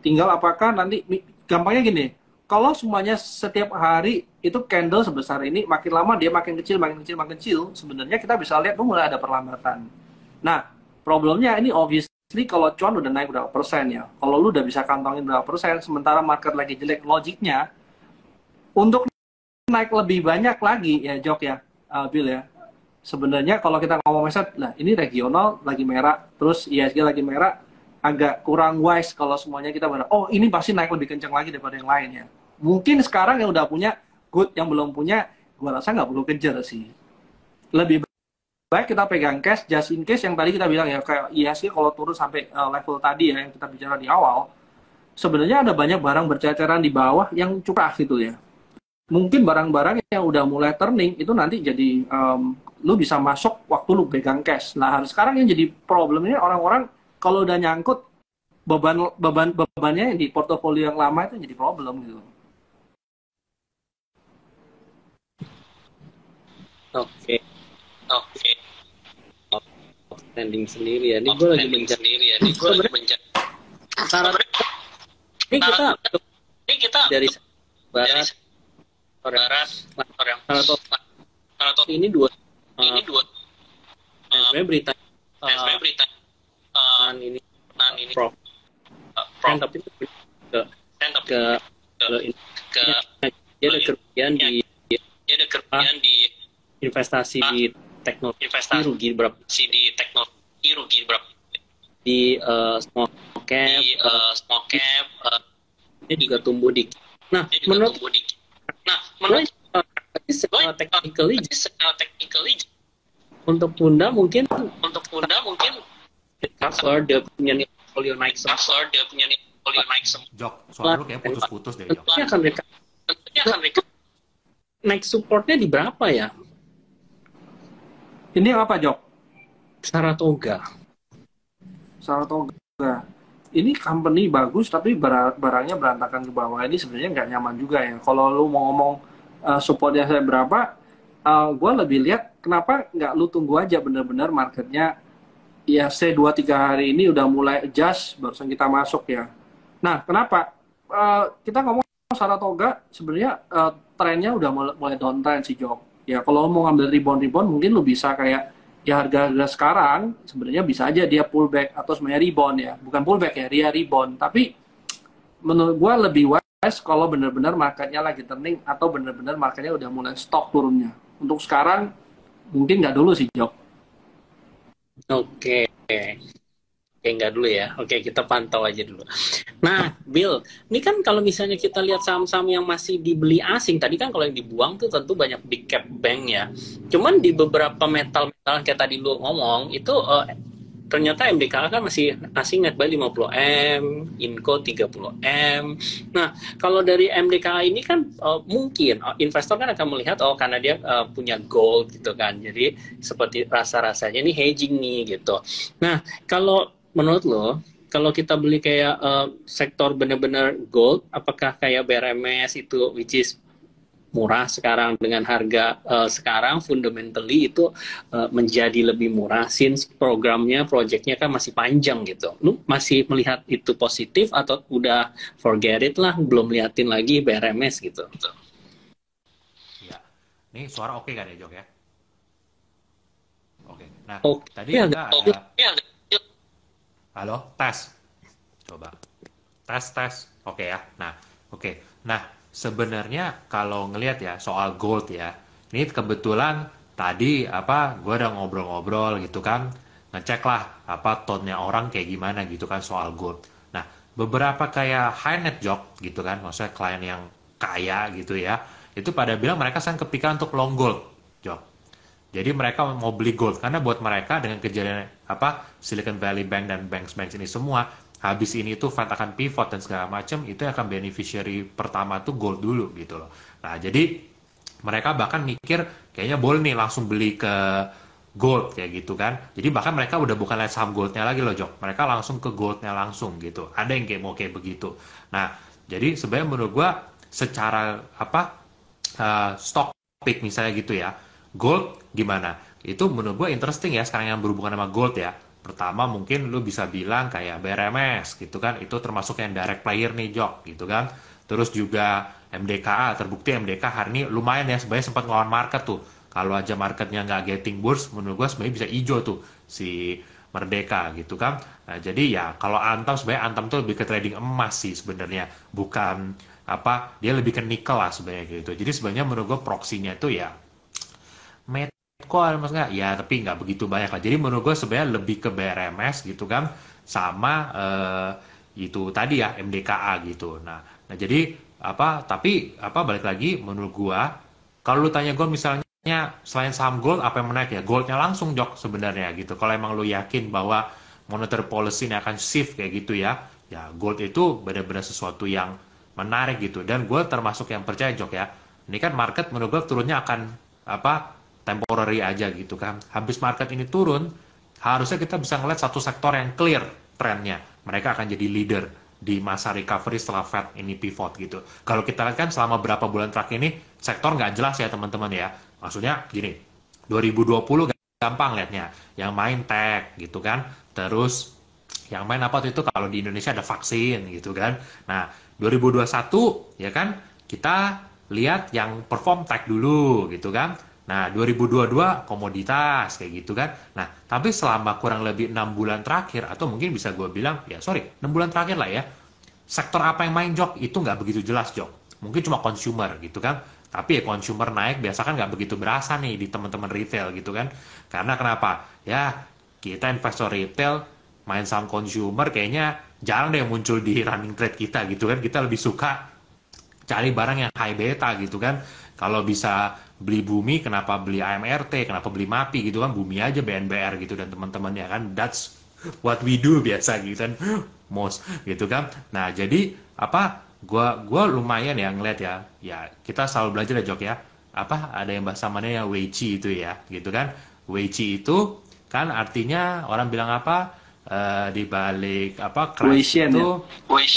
tinggal apakah nanti gampangnya gini kalau semuanya setiap hari itu candle sebesar ini makin lama dia makin kecil makin kecil makin kecil sebenarnya kita bisa lihat tuh mulai ada perlambatan nah problemnya ini obviously kalau cuan udah naik berapa persen ya. Kalau lu udah bisa kantongin berapa persen, sementara market lagi jelek, logiknya untuk naik lebih banyak lagi ya Jok ya, uh, Bill ya. Sebenarnya kalau kita ngomong meset, lah ini regional lagi merah, terus ISG lagi merah, agak kurang wise kalau semuanya kita berada, oh ini pasti naik lebih kencang lagi daripada yang lain ya. Mungkin sekarang yang udah punya good, yang belum punya, gua rasa nggak perlu kejar sih. Lebih baik kita pegang cash just in case yang tadi kita bilang ya kayak IHSG kalau turun sampai uh, level tadi ya yang kita bicara di awal sebenarnya ada banyak barang berceceran di bawah yang curah gitu ya. Mungkin barang-barang yang udah mulai turning itu nanti jadi um, lu bisa masuk waktu lu pegang cash. Nah hari sekarang yang jadi problemnya orang-orang kalau udah nyangkut beban beban bebannya yang di portofolio yang lama itu jadi problem gitu oke okay. oke okay trending sendiri ya. Ini gue lagi mencari sendiri ya. Ini gue lagi mencari. Syarat ini kita ini kita dari barat barat Korea Syarat ini dua ini dua sebenarnya berita sebenarnya berita nan ini nan ini prof prof tapi ke ke ke ke dia ada kerugian di dia ada kerugian di investasi di teknologi investasi rugi berapa? sih di teknologi rugi berapa? Di uh, small cap di uh, small cap uh, ini juga tumbuh di nah juga menurut tumbuh di nah menurut uh, secara technically secara technically untuk Bunda mungkin untuk Bunda mungkin cover dia punya portfolio naik semua. Cover dia punya portfolio naik semua. Jok, suara lu kayak putus-putus deh Jok. Tentunya akan mereka tentunya akan mereka naik supportnya di berapa ya ini apa, Jok? Saratoga. Saratoga. Ini company bagus, tapi barangnya berantakan ke bawah. Ini sebenarnya nggak nyaman juga ya. Kalau lu mau ngomong uh, supportnya saya berapa, uh, eh, gue lebih lihat kenapa nggak lu tunggu aja bener-bener marketnya ya c 2-3 hari ini udah mulai adjust, barusan kita masuk ya. Nah, kenapa? Uh, kita ngomong Saratoga, sebenarnya uh, trennya udah mulai, mulai downtrend sih, Jok ya kalau mau ngambil rebound rebound mungkin lu bisa kayak ya harga harga sekarang sebenarnya bisa aja dia pullback atau sebenarnya rebound ya bukan pullback ya dia rebound tapi menurut gua lebih wise kalau benar-benar marketnya lagi turning atau benar-benar marketnya udah mulai stop turunnya untuk sekarang mungkin nggak dulu sih Jok. Oke. Okay. Oke, enggak dulu ya. Oke, kita pantau aja dulu. Nah, Bill, ini kan kalau misalnya kita lihat saham-saham yang masih dibeli asing, tadi kan kalau yang dibuang tuh tentu banyak big cap bank ya. Cuman di beberapa metal-metal kayak tadi lu ngomong, itu uh, ternyata MDKA kan masih asing net buy 50M, Inco 30M. Nah, kalau dari MDKA ini kan uh, mungkin uh, investor kan akan melihat oh karena dia uh, punya gold gitu kan. Jadi seperti rasa-rasanya ini hedging nih gitu. Nah, kalau menurut lo kalau kita beli kayak uh, sektor benar-benar gold, apakah kayak BRMS itu which is murah sekarang dengan harga uh, sekarang fundamentally itu uh, menjadi lebih murah since programnya projectnya kan masih panjang gitu. Lu masih melihat itu positif atau udah forget it lah belum liatin lagi BRMS gitu. Ya. Ini suara oke okay kan ya Jok ya? Oke. Okay. Nah, okay. tadi ya, kita ada ya, Halo, tes. Coba. Tes, tes. Oke ya. Nah, oke. Nah, sebenarnya kalau ngelihat ya soal gold ya, ini kebetulan tadi apa gue udah ngobrol-ngobrol gitu kan, ngecek lah apa tonnya orang kayak gimana gitu kan soal gold. Nah, beberapa kayak high net job gitu kan, maksudnya klien yang kaya gitu ya, itu pada bilang mereka sang kepikiran untuk long gold job. Jadi mereka mau beli gold karena buat mereka dengan kejadian apa Silicon Valley Bank dan banks banks ini semua habis ini tuh Fed akan pivot dan segala macam itu akan beneficiary pertama tuh gold dulu gitu loh. Nah jadi mereka bahkan mikir kayaknya boleh nih langsung beli ke gold kayak gitu kan. Jadi bahkan mereka udah bukan lihat saham goldnya lagi loh Jok. Mereka langsung ke goldnya langsung gitu. Ada yang kayak mau kayak begitu. Nah jadi sebenarnya menurut gua secara apa uh, stock pick misalnya gitu ya Gold gimana? Itu menurut gue interesting ya sekarang yang berhubungan sama gold ya. Pertama mungkin lu bisa bilang kayak BRMS gitu kan, itu termasuk yang direct player nih Jok gitu kan. Terus juga MDKA, terbukti MDK hari ini lumayan ya sebenarnya sempat ngelawan market tuh. Kalau aja marketnya nggak getting worse, menurut gue sebenarnya bisa hijau tuh si Merdeka gitu kan. Nah, jadi ya kalau Antam sebenarnya Antam tuh lebih ke trading emas sih sebenarnya, bukan apa dia lebih ke nikel lah sebenarnya gitu. Jadi sebenarnya menurut gue proksinya itu ya Metcoin maksudnya ya tapi nggak begitu banyak lah. Jadi menurut gue sebenarnya lebih ke BRMS gitu kan sama uh, itu tadi ya MDKA gitu. Nah, nah jadi apa tapi apa balik lagi menurut gue kalau lu tanya gue misalnya selain saham gold apa yang menaik ya goldnya langsung jok sebenarnya gitu kalau emang lu yakin bahwa monetary policy ini akan shift kayak gitu ya ya gold itu benar-benar sesuatu yang menarik gitu dan gue termasuk yang percaya jok ya ini kan market menurut gue turunnya akan apa temporary aja gitu kan habis market ini turun harusnya kita bisa ngeliat satu sektor yang clear trennya mereka akan jadi leader di masa recovery setelah Fed ini pivot gitu. Kalau kita lihat kan selama berapa bulan terakhir ini sektor nggak jelas ya teman-teman ya. Maksudnya gini, 2020 gampang liatnya, yang main tech gitu kan, terus yang main apa itu kalau di Indonesia ada vaksin gitu kan. Nah, 2021 ya kan kita lihat yang perform tech dulu gitu kan. Nah, 2022 komoditas kayak gitu kan. Nah, tapi selama kurang lebih enam bulan terakhir atau mungkin bisa gue bilang ya sorry enam bulan terakhir lah ya sektor apa yang main jok itu nggak begitu jelas jok. Mungkin cuma consumer gitu kan. Tapi ya consumer naik biasa kan nggak begitu berasa nih di teman-teman retail gitu kan. Karena kenapa? Ya kita investor retail main saham consumer kayaknya jarang deh muncul di running trade kita gitu kan. Kita lebih suka cari barang yang high beta gitu kan. Kalau bisa beli bumi, kenapa beli AMRT, kenapa beli MAPI gitu kan, bumi aja BNBR gitu dan teman-teman ya kan, that's what we do biasa gitu kan, most gitu kan. Nah jadi apa gua gua lumayan ya ngeliat ya ya kita selalu belajar ya Jok ya. Apa ada yang bahasa mana ya weiqi itu ya gitu kan. Weiqi itu kan artinya orang bilang apa uh, di balik apa crash itu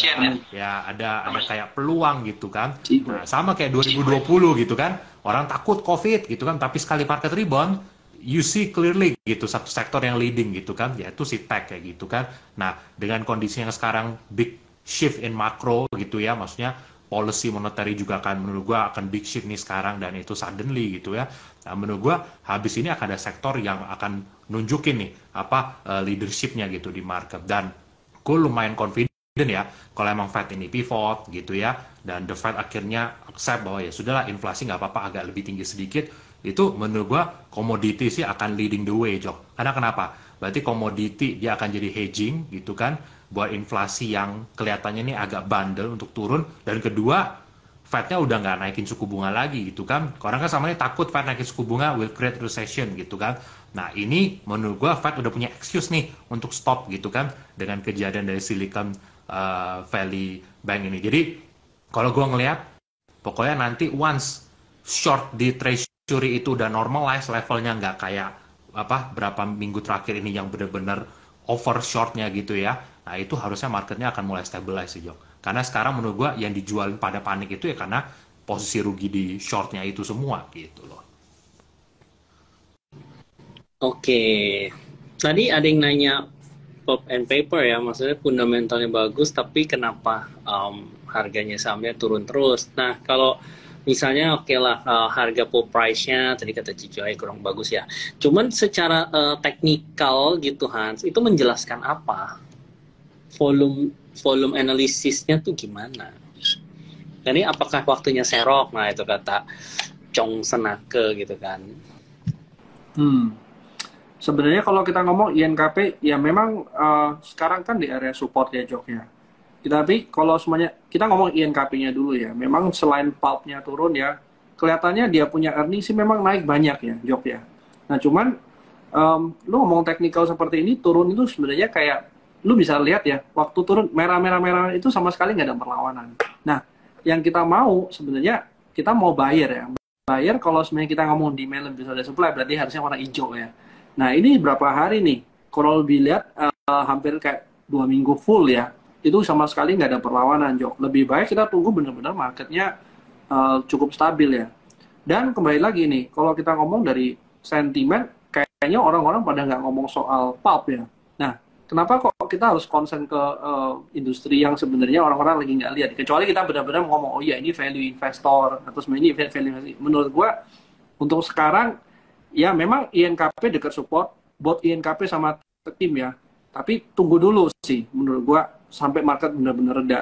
ya, ya. ya ada ada kayak peluang gitu kan. Nah, sama kayak 2020 gitu kan orang takut covid gitu kan. Tapi sekali market rebound you see clearly gitu satu sektor yang leading gitu kan yaitu si tech kayak gitu kan. Nah dengan kondisi yang sekarang big shift in makro gitu ya. Maksudnya policy monetary juga akan menurut gua akan big shift nih sekarang. Dan itu suddenly gitu ya. Nah, menurut gua habis ini akan ada sektor yang akan nunjukin nih apa uh, leadershipnya gitu di market. Dan gue lumayan confident ya kalau emang Fed ini pivot gitu ya dan the Fed akhirnya accept bahwa ya sudahlah inflasi nggak apa-apa agak lebih tinggi sedikit itu menurut gua komoditi sih akan leading the way Jok karena kenapa? Berarti komoditi dia akan jadi hedging gitu kan buat inflasi yang kelihatannya ini agak bandel untuk turun. Dan kedua Fednya udah nggak naikin suku bunga lagi gitu kan. Orang kan sama ini takut Fed naikin suku bunga will create recession gitu kan. Nah ini menurut gua Fed udah punya excuse nih untuk stop gitu kan dengan kejadian dari Silicon uh, Valley Bank ini jadi kalau gua ngelihat pokoknya nanti once short di treasury itu udah normalize levelnya nggak kayak apa berapa minggu terakhir ini yang benar-benar over shortnya gitu ya Nah itu harusnya marketnya akan mulai stabilize sih Jok. Karena sekarang menurut gua yang dijual pada panik itu ya karena posisi rugi di shortnya itu semua gitu loh. Oke, tadi ada yang nanya pop and paper ya, maksudnya fundamentalnya bagus, tapi kenapa um, harganya sahamnya turun terus? Nah kalau misalnya oke okay lah uh, harga pop price-nya tadi kata Cici kurang bagus ya. Cuman secara uh, teknikal gitu Hans, itu menjelaskan apa? volume volume analisisnya tuh gimana? Ini apakah waktunya serok? Nah itu kata Chong Senake gitu kan. Hmm. Sebenarnya kalau kita ngomong INKP ya memang uh, sekarang kan di area support ya Jok ya. Tapi kalau semuanya kita ngomong INKP-nya dulu ya. Memang selain pulp-nya turun ya, kelihatannya dia punya earning sih memang naik banyak ya Jok ya. Nah cuman um, lu ngomong teknikal seperti ini turun itu sebenarnya kayak lu bisa lihat ya waktu turun merah-merah-merah itu sama sekali nggak ada perlawanan. Nah, yang kita mau sebenarnya kita mau bayar ya. Bayar kalau sebenarnya kita ngomong mail bisa ada supply berarti harusnya warna hijau ya. Nah, ini berapa hari nih? Kalau lebih lihat uh, hampir kayak dua minggu full ya. Itu sama sekali nggak ada perlawanan, Jok. Lebih baik kita tunggu benar-benar marketnya uh, cukup stabil ya. Dan kembali lagi nih, kalau kita ngomong dari sentimen, kayaknya orang-orang pada nggak ngomong soal pulp ya. Nah, kenapa kok kita harus konsen ke uh, industri yang sebenarnya orang-orang lagi nggak lihat kecuali kita benar-benar ngomong oh iya ini value investor atau sebenarnya ini value menurut gue untuk sekarang ya memang INKP dekat support buat INKP sama tekim ya. Tapi tunggu dulu sih menurut gua sampai market benar-benar reda.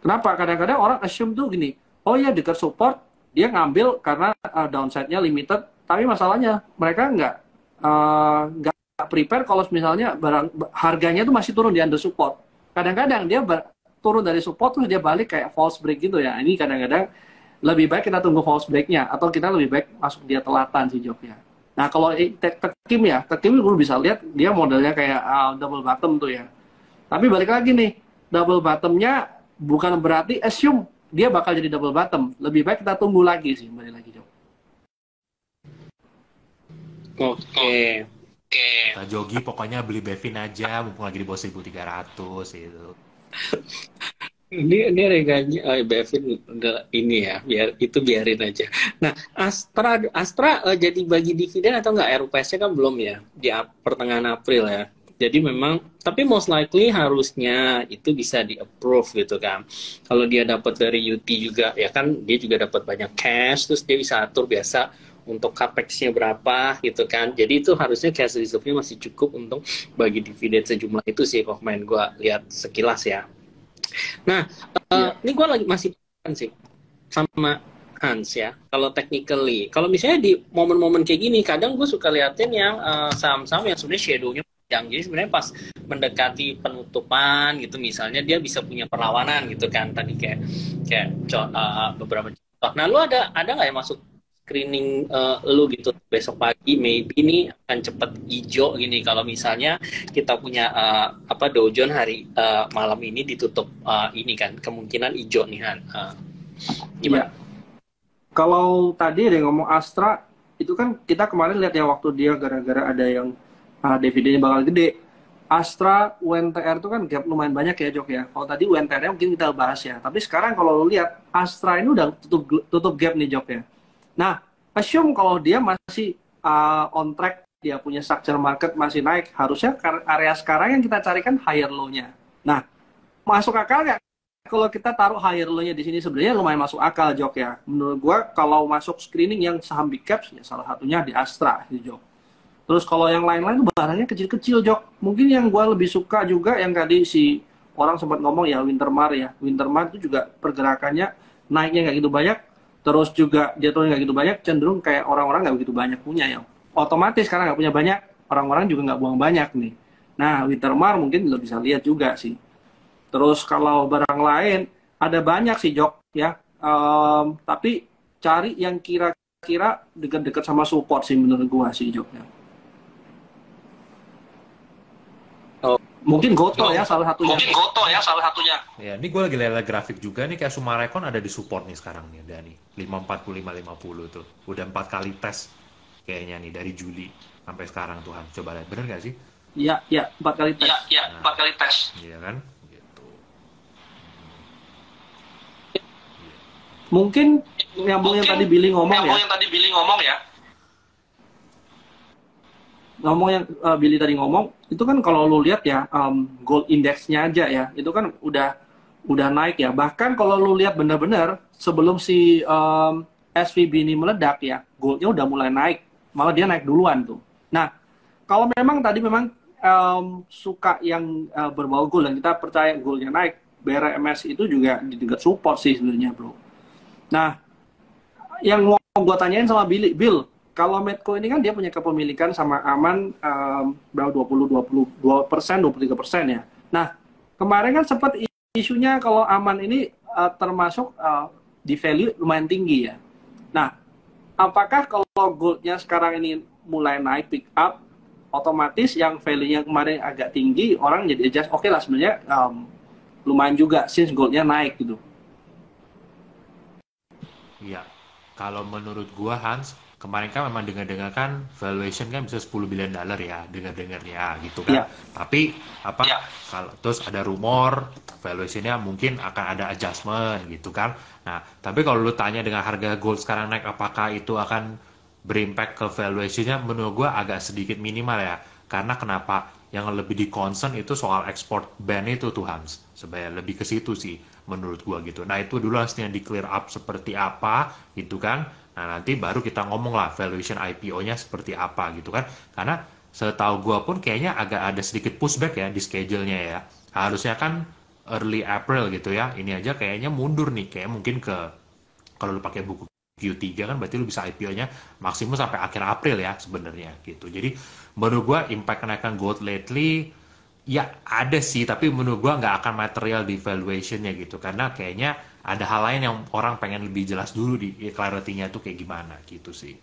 Kenapa? Kadang-kadang orang assume tuh gini, oh ya dekat support dia ngambil karena uh, downside-nya limited, tapi masalahnya mereka nggak uh, nggak prepare kalau misalnya barang harganya tuh masih turun di under support. Kadang-kadang dia turun dari support terus dia balik kayak false break gitu ya. Ini kadang-kadang lebih baik kita tunggu false break-nya atau kita lebih baik masuk dia telatan si joknya. Nah kalau tekim ya, tekim gue bisa lihat dia modelnya kayak uh, double bottom tuh ya. Tapi balik lagi nih, double bottomnya bukan berarti assume dia bakal jadi double bottom. Lebih baik kita tunggu lagi sih, balik lagi Jok. Oke. Okay. Oke. Kita jogi pokoknya beli Bevin aja, mumpung lagi di bawah 1300 itu. ini ini reganya oh, Bevin ini ya biar itu biarin aja nah Astra Astra uh, jadi bagi dividen atau enggak RUPS-nya kan belum ya di pertengahan April ya jadi memang tapi most likely harusnya itu bisa di approve gitu kan kalau dia dapat dari UT juga ya kan dia juga dapat banyak cash terus dia bisa atur biasa untuk capex-nya berapa gitu kan. Jadi itu harusnya cash reserve-nya masih cukup untuk bagi dividen sejumlah itu sih kalau main gue lihat sekilas ya. Nah, uh, ini gue lagi masih sih sama Hans ya. Kalau technically, kalau misalnya di momen-momen kayak gini, kadang gue suka liatin yang uh, saham-saham yang sebenarnya shadownya panjang. Jadi sebenarnya pas mendekati penutupan gitu, misalnya dia bisa punya perlawanan gitu kan. Tadi kayak kayak uh, beberapa contoh. Nah, lu ada ada nggak yang masuk screening uh, lu gitu besok pagi maybe ini akan cepet hijau gini kalau misalnya kita punya uh, apa Dow Jones hari uh, malam ini ditutup uh, ini kan kemungkinan hijau nih Han uh, gimana? Ya. Kalau tadi ada yang ngomong Astra itu kan kita kemarin lihat ya waktu dia gara-gara ada yang uh, dividennya bakal gede Astra UNTR itu kan gap lumayan banyak ya Jok ya. Kalau tadi UNTR mungkin kita bahas ya. Tapi sekarang kalau lu lihat Astra ini udah tutup tutup gap nih Jok ya Nah, assume kalau dia masih uh, on track, dia punya structure market masih naik, harusnya area sekarang yang kita carikan higher low-nya. Nah, masuk akal nggak? Kalau kita taruh higher low-nya di sini sebenarnya lumayan masuk akal, Jok ya. Menurut gua kalau masuk screening yang saham big caps, ya salah satunya di Astra, di Jok. Terus kalau yang lain-lain barangnya kecil-kecil, Jok. Mungkin yang gua lebih suka juga yang tadi si orang sempat ngomong ya Wintermar ya. Wintermar itu juga pergerakannya naiknya nggak gitu banyak, terus juga jatuhnya nggak gitu banyak cenderung kayak orang-orang nggak begitu banyak punya ya. Otomatis karena nggak punya banyak orang-orang juga nggak buang banyak nih. Nah Wintermar mungkin lo bisa lihat juga sih. Terus kalau barang lain ada banyak sih jok ya. Um, tapi cari yang kira-kira dekat-dekat sama support sih menurut gua sih joknya Mungkin Goto ya salah satunya. Mungkin Goto ya salah satunya. Ya, ini gue lagi lihat grafik juga nih kayak Sumarekon ada di support nih sekarang nih, Dani. 545 50 tuh. Udah empat kali tes kayaknya nih dari Juli sampai sekarang Tuhan. Coba lihat bener gak sih? Iya, iya, empat kali tes. Iya, iya, empat kali tes. Iya kan? Gitu. Mungkin nyambung yang tadi Billy ngomong ya. Nyambung yang tadi Billy ngomong ya ngomong yang uh, Billy tadi ngomong itu kan kalau lu lihat ya um, gold indexnya aja ya itu kan udah udah naik ya. Bahkan kalau lu lihat benar-benar sebelum si um, SVB ini meledak ya goldnya udah mulai naik. Malah dia naik duluan tuh. Nah kalau memang tadi memang um, suka yang uh, berbau gold dan kita percaya goldnya naik BRMS itu juga di dekat support sih sebenarnya bro. Nah yang mau gue tanyain sama Billy Bill kalau Medco ini kan dia punya kepemilikan sama Aman um, berapa 20 22 persen 23 persen ya. Nah kemarin kan sempat isunya kalau Aman ini uh, termasuk uh, di value lumayan tinggi ya. Nah apakah kalau goldnya sekarang ini mulai naik pick up otomatis yang value-nya kemarin agak tinggi orang jadi adjust oke okay lah sebenarnya um, lumayan juga since goldnya naik gitu. Iya, kalau menurut gua Hans kemarin kan memang dengar-dengar kan valuation kan bisa 10 billion dollar ya dengar-dengarnya gitu kan. Yeah. Tapi apa yeah. kalau terus ada rumor valuationnya mungkin akan ada adjustment gitu kan. Nah, tapi kalau lu tanya dengan harga gold sekarang naik apakah itu akan berimpact ke valuationnya menurut gua agak sedikit minimal ya. Karena kenapa? Yang lebih di concern itu soal export ban itu tuh Hans. Sebenarnya lebih ke situ sih menurut gua gitu. Nah, itu dulu harusnya di clear up seperti apa gitu kan Nah, nanti baru kita ngomong lah valuation IPO-nya seperti apa gitu kan. Karena setahu gue pun kayaknya agak ada sedikit pushback ya di schedule-nya ya. Harusnya kan early April gitu ya. Ini aja kayaknya mundur nih, kayak mungkin ke kalau lu pakai buku Q3 kan berarti lu bisa IPO-nya maksimum sampai akhir April ya sebenarnya gitu. Jadi menurut gua impact kenaikan gold lately ya ada sih tapi menurut gua nggak akan material di valuation-nya gitu karena kayaknya ada hal lain yang orang pengen lebih jelas dulu di clarity-nya tuh kayak gimana gitu sih.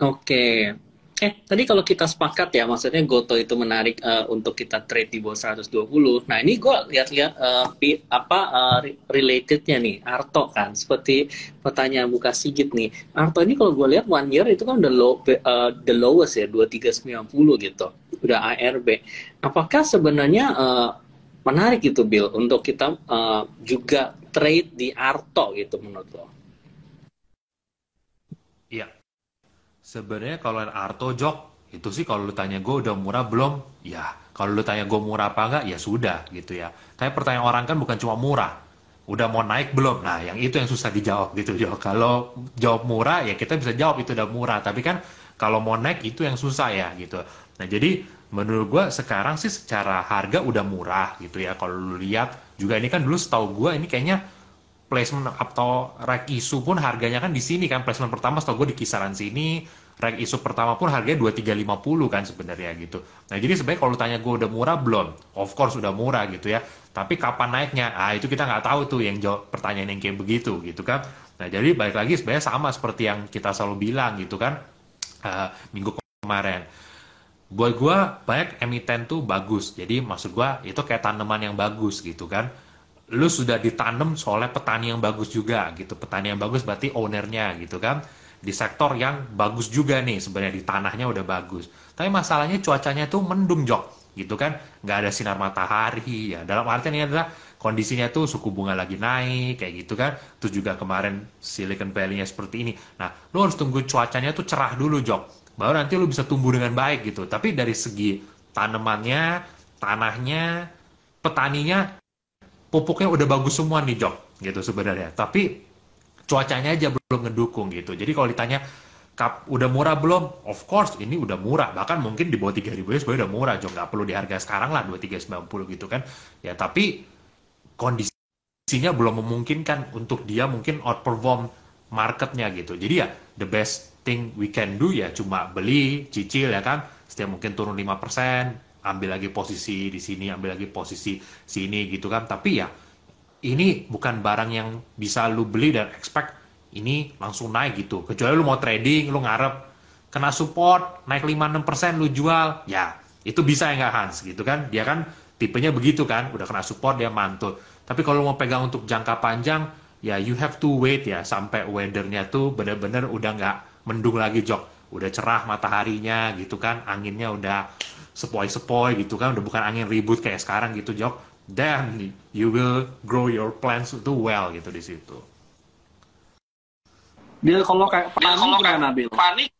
Oke. Eh, tadi kalau kita sepakat ya, maksudnya Goto itu menarik uh, untuk kita trade di bawah 120. Nah, ini gue lihat-lihat uh, apa uh, relatednya nih, Arto kan, seperti pertanyaan Buka Sigit nih. Arto ini kalau gue lihat one year itu kan the low uh, the lowest ya, 2390 gitu. Udah ARB. Apakah sebenarnya uh, menarik itu Bill untuk kita uh, juga trade di Arto gitu menurut lo? Iya, Sebenarnya kalau Arto Jok itu sih kalau lu tanya gue udah murah belum? Ya, kalau lu tanya gue murah apa enggak? Ya sudah gitu ya. Tapi pertanyaan orang kan bukan cuma murah, udah mau naik belum? Nah, yang itu yang susah dijawab gitu Jok. Kalau jawab murah ya kita bisa jawab itu udah murah. Tapi kan kalau mau naik itu yang susah ya gitu. Nah jadi menurut gue sekarang sih secara harga udah murah gitu ya. Kalau lu lihat juga ini kan dulu setahu gue ini kayaknya placement atau rack isu pun harganya kan di sini kan placement pertama setahu gue di kisaran sini rack isu pertama pun harganya 2350 kan sebenarnya gitu. Nah jadi sebenarnya kalau tanya gue udah murah belum? Of course udah murah gitu ya. Tapi kapan naiknya? Ah itu kita nggak tahu tuh yang jawab pertanyaan yang kayak begitu gitu kan. Nah jadi balik lagi sebenarnya sama seperti yang kita selalu bilang gitu kan uh, minggu kemarin. Buat gue banyak emiten tuh bagus. Jadi maksud gue itu kayak tanaman yang bagus gitu kan. Lu sudah ditanam soalnya petani yang bagus juga gitu. Petani yang bagus berarti ownernya gitu kan. Di sektor yang bagus juga nih sebenarnya di tanahnya udah bagus. Tapi masalahnya cuacanya tuh mendung jok gitu kan. Nggak ada sinar matahari ya. Dalam artian ini adalah kondisinya tuh suku bunga lagi naik kayak gitu kan. Terus juga kemarin Silicon Valley-nya seperti ini. Nah lu harus tunggu cuacanya tuh cerah dulu jok. Baru nanti lu bisa tumbuh dengan baik gitu. Tapi dari segi tanamannya tanahnya petaninya pupuknya udah bagus semua nih Jok gitu sebenarnya. Tapi cuacanya aja belum ngedukung gitu. Jadi kalau ditanya kap udah murah belum? Of course ini udah murah. Bahkan mungkin di bawah 3000 ya sebenarnya udah murah Jok. Nggak perlu di harga sekarang lah 2390 gitu kan. Ya tapi kondisinya belum memungkinkan untuk dia mungkin outperform marketnya gitu jadi ya the best thing we can do ya cuma beli cicil ya kan setiap mungkin turun 5% ambil lagi posisi di sini, ambil lagi posisi sini gitu kan. Tapi ya ini bukan barang yang bisa lu beli dan expect ini langsung naik gitu. Kecuali lu mau trading, lu ngarep kena support, naik 5-6% lu jual, ya itu bisa ya nggak Hans gitu kan. Dia kan tipenya begitu kan, udah kena support dia mantul. Tapi kalau mau pegang untuk jangka panjang, ya you have to wait ya sampai weathernya tuh bener-bener udah nggak mendung lagi jok, udah cerah mataharinya gitu kan, anginnya udah sepoi-sepoi gitu kan udah bukan angin ribut kayak sekarang gitu Jok. Then you will grow your plants itu well gitu di situ. Bil kalau kayak panik kalau gimana Bil? Panik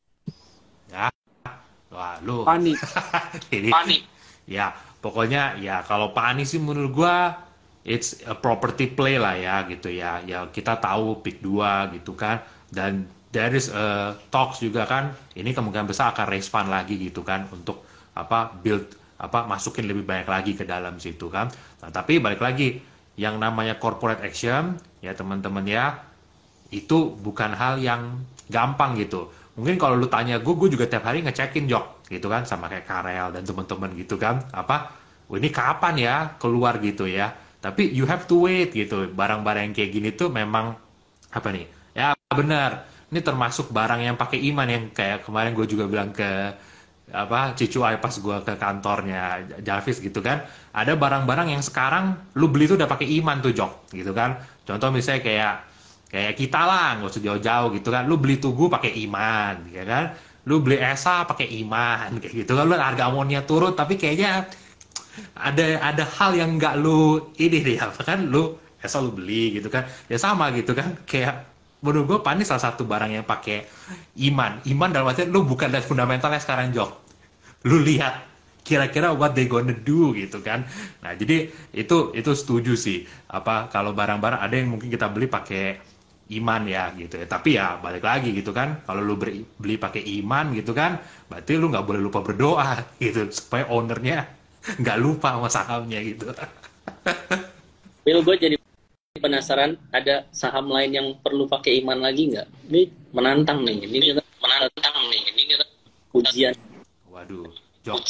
ya wah lu panik ini panik ya pokoknya ya kalau panik sih menurut gua it's a property play lah ya gitu ya ya kita tahu pick 2 gitu kan dan there is a talks juga kan ini kemungkinan besar akan fund lagi gitu kan untuk apa build apa masukin lebih banyak lagi ke dalam situ kan. Nah, tapi balik lagi yang namanya corporate action ya teman-teman ya itu bukan hal yang gampang gitu. Mungkin kalau lu tanya gue, gue juga tiap hari ngecekin jok gitu kan sama kayak Karel dan teman-teman gitu kan. Apa? Oh, ini kapan ya keluar gitu ya. Tapi you have to wait gitu. Barang-barang yang kayak gini tuh memang apa nih? Ya benar. Ini termasuk barang yang pakai iman yang kayak kemarin gue juga bilang ke apa cicu pas gue ke kantornya Jarvis gitu kan ada barang-barang yang sekarang lu beli tuh udah pakai iman tuh jok gitu kan contoh misalnya kayak kayak kita lah nggak usah jauh-jauh gitu kan. Lu beli tugu pakai iman ya kan? Lu beli esa pakai iman kayak gitu kan. Lu harga amonia turun tapi kayaknya ada ada hal yang nggak lu ini deh apa kan? Lu esa lu beli gitu kan. Ya sama gitu kan. Kayak menurut gue panis salah satu barang yang pakai iman. Iman dalam artian lu bukan lihat fundamentalnya sekarang jok. Lu lihat kira-kira what they gonna do gitu kan. Nah jadi itu itu setuju sih. Apa kalau barang-barang ada yang mungkin kita beli pakai iman ya gitu ya. Tapi ya balik lagi gitu kan, kalau lu beri, beli pakai iman gitu kan, berarti lu nggak boleh lupa berdoa gitu supaya ownernya nggak lupa sama sahamnya gitu. Bill, gue jadi penasaran ada saham lain yang perlu pakai iman lagi nggak? Ini menantang nih, ini kita menantang nih, ini kita ujian. Waduh, jok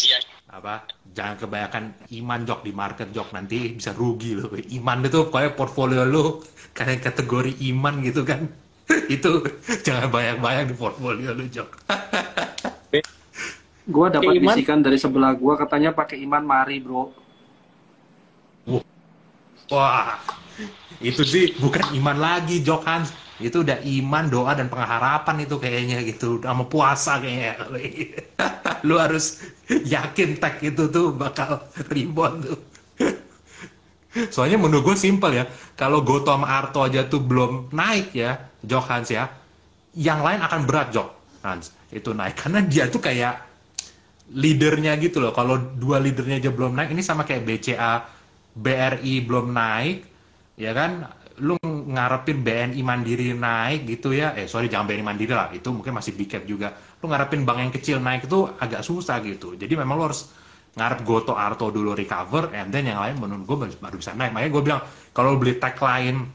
apa? Jangan kebanyakan iman jok di market jok nanti bisa rugi loh. Iman itu kayak portfolio lu kayak kategori iman gitu kan. itu jangan banyak-banyak di portfolio lu jok. Gua dapat Iman? bisikan dari sebelah gua katanya pakai iman mari, Bro. Wah, itu sih bukan iman lagi, Jok Hans. Itu udah iman, doa, dan pengharapan itu kayaknya gitu. Sama puasa kayaknya. Lu harus yakin tag itu tuh bakal rebound tuh. Soalnya menurut gue simpel ya. Kalau Goto sama Arto aja tuh belum naik ya, Jok Hans ya. Yang lain akan berat, Jok Hans. Itu naik. Karena dia tuh kayak leadernya gitu loh. Kalau dua leadernya aja belum naik, ini sama kayak BCA BRI belum naik, ya kan? Lu ngarepin BNI Mandiri naik gitu ya? Eh sorry jangan BNI Mandiri lah, itu mungkin masih big cap juga. Lu ngarepin bank yang kecil naik itu agak susah gitu. Jadi memang lu harus ngarep Goto Arto dulu recover, and then yang lain menurut gue baru- bisa naik. Makanya gue bilang kalau beli tag lain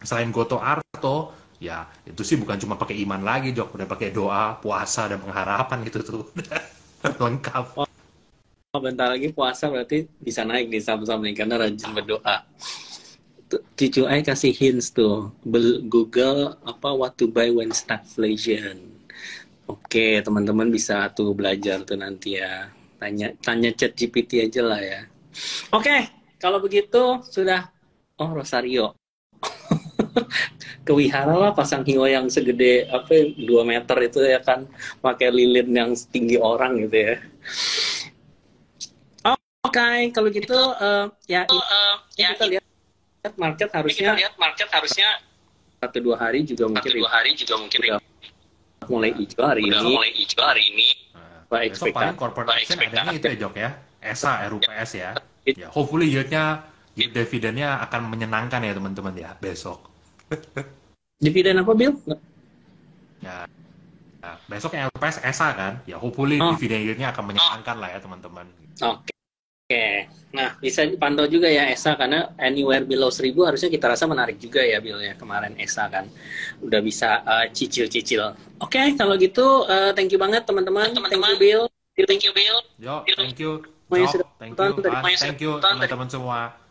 selain Goto Arto, ya itu sih bukan cuma pakai iman lagi, Jok. Udah pakai doa, puasa, dan pengharapan gitu tuh. Lengkap. Oh, bentar lagi puasa berarti bisa naik di saham-saham nih karena rajin berdoa. Cucu Ai kasih hints tuh. Bel- Google apa what to buy when stagflation. Oke, teman-teman bisa tuh belajar tuh nanti ya. Tanya tanya chat GPT aja lah ya. Oke, kalau begitu sudah oh Rosario. Kewihara lah pasang hiwo yang segede apa 2 meter itu ya kan pakai lilin yang setinggi orang gitu ya. Oke, kalau gitu eh, ya, ini kita lihat market harusnya lihat market harusnya satu dua hari juga mungkin dua hari juga mungkin mulai hijau hari ini mulai hijau hari ini Nah, Baik, besok paling ekspektasi. corporate action adanya itu ya Jok ya. ESA, RUPS ya. It- Ya, hopefully yieldnya yield dividennya akan menyenangkan ya teman-teman ya besok. dividen apa Bill Ya. Nah, besok yang RUPS ESA kan. Ya hopefully Oh. dividen yieldnya akan menyenangkan lah ya teman-teman. Oke. Oke. Nah, bisa dipantau juga ya ESA karena anywhere below 1000 harusnya kita rasa menarik juga ya Bill ya kemarin ESA kan. Udah bisa uh, cicil-cicil. Oke, kalau gitu uh, thank you banget teman-teman. Thank you Bill. Thank you Bill. Yo, thank you. Sudah thank tonton you. semuanya thank you teman-teman semua.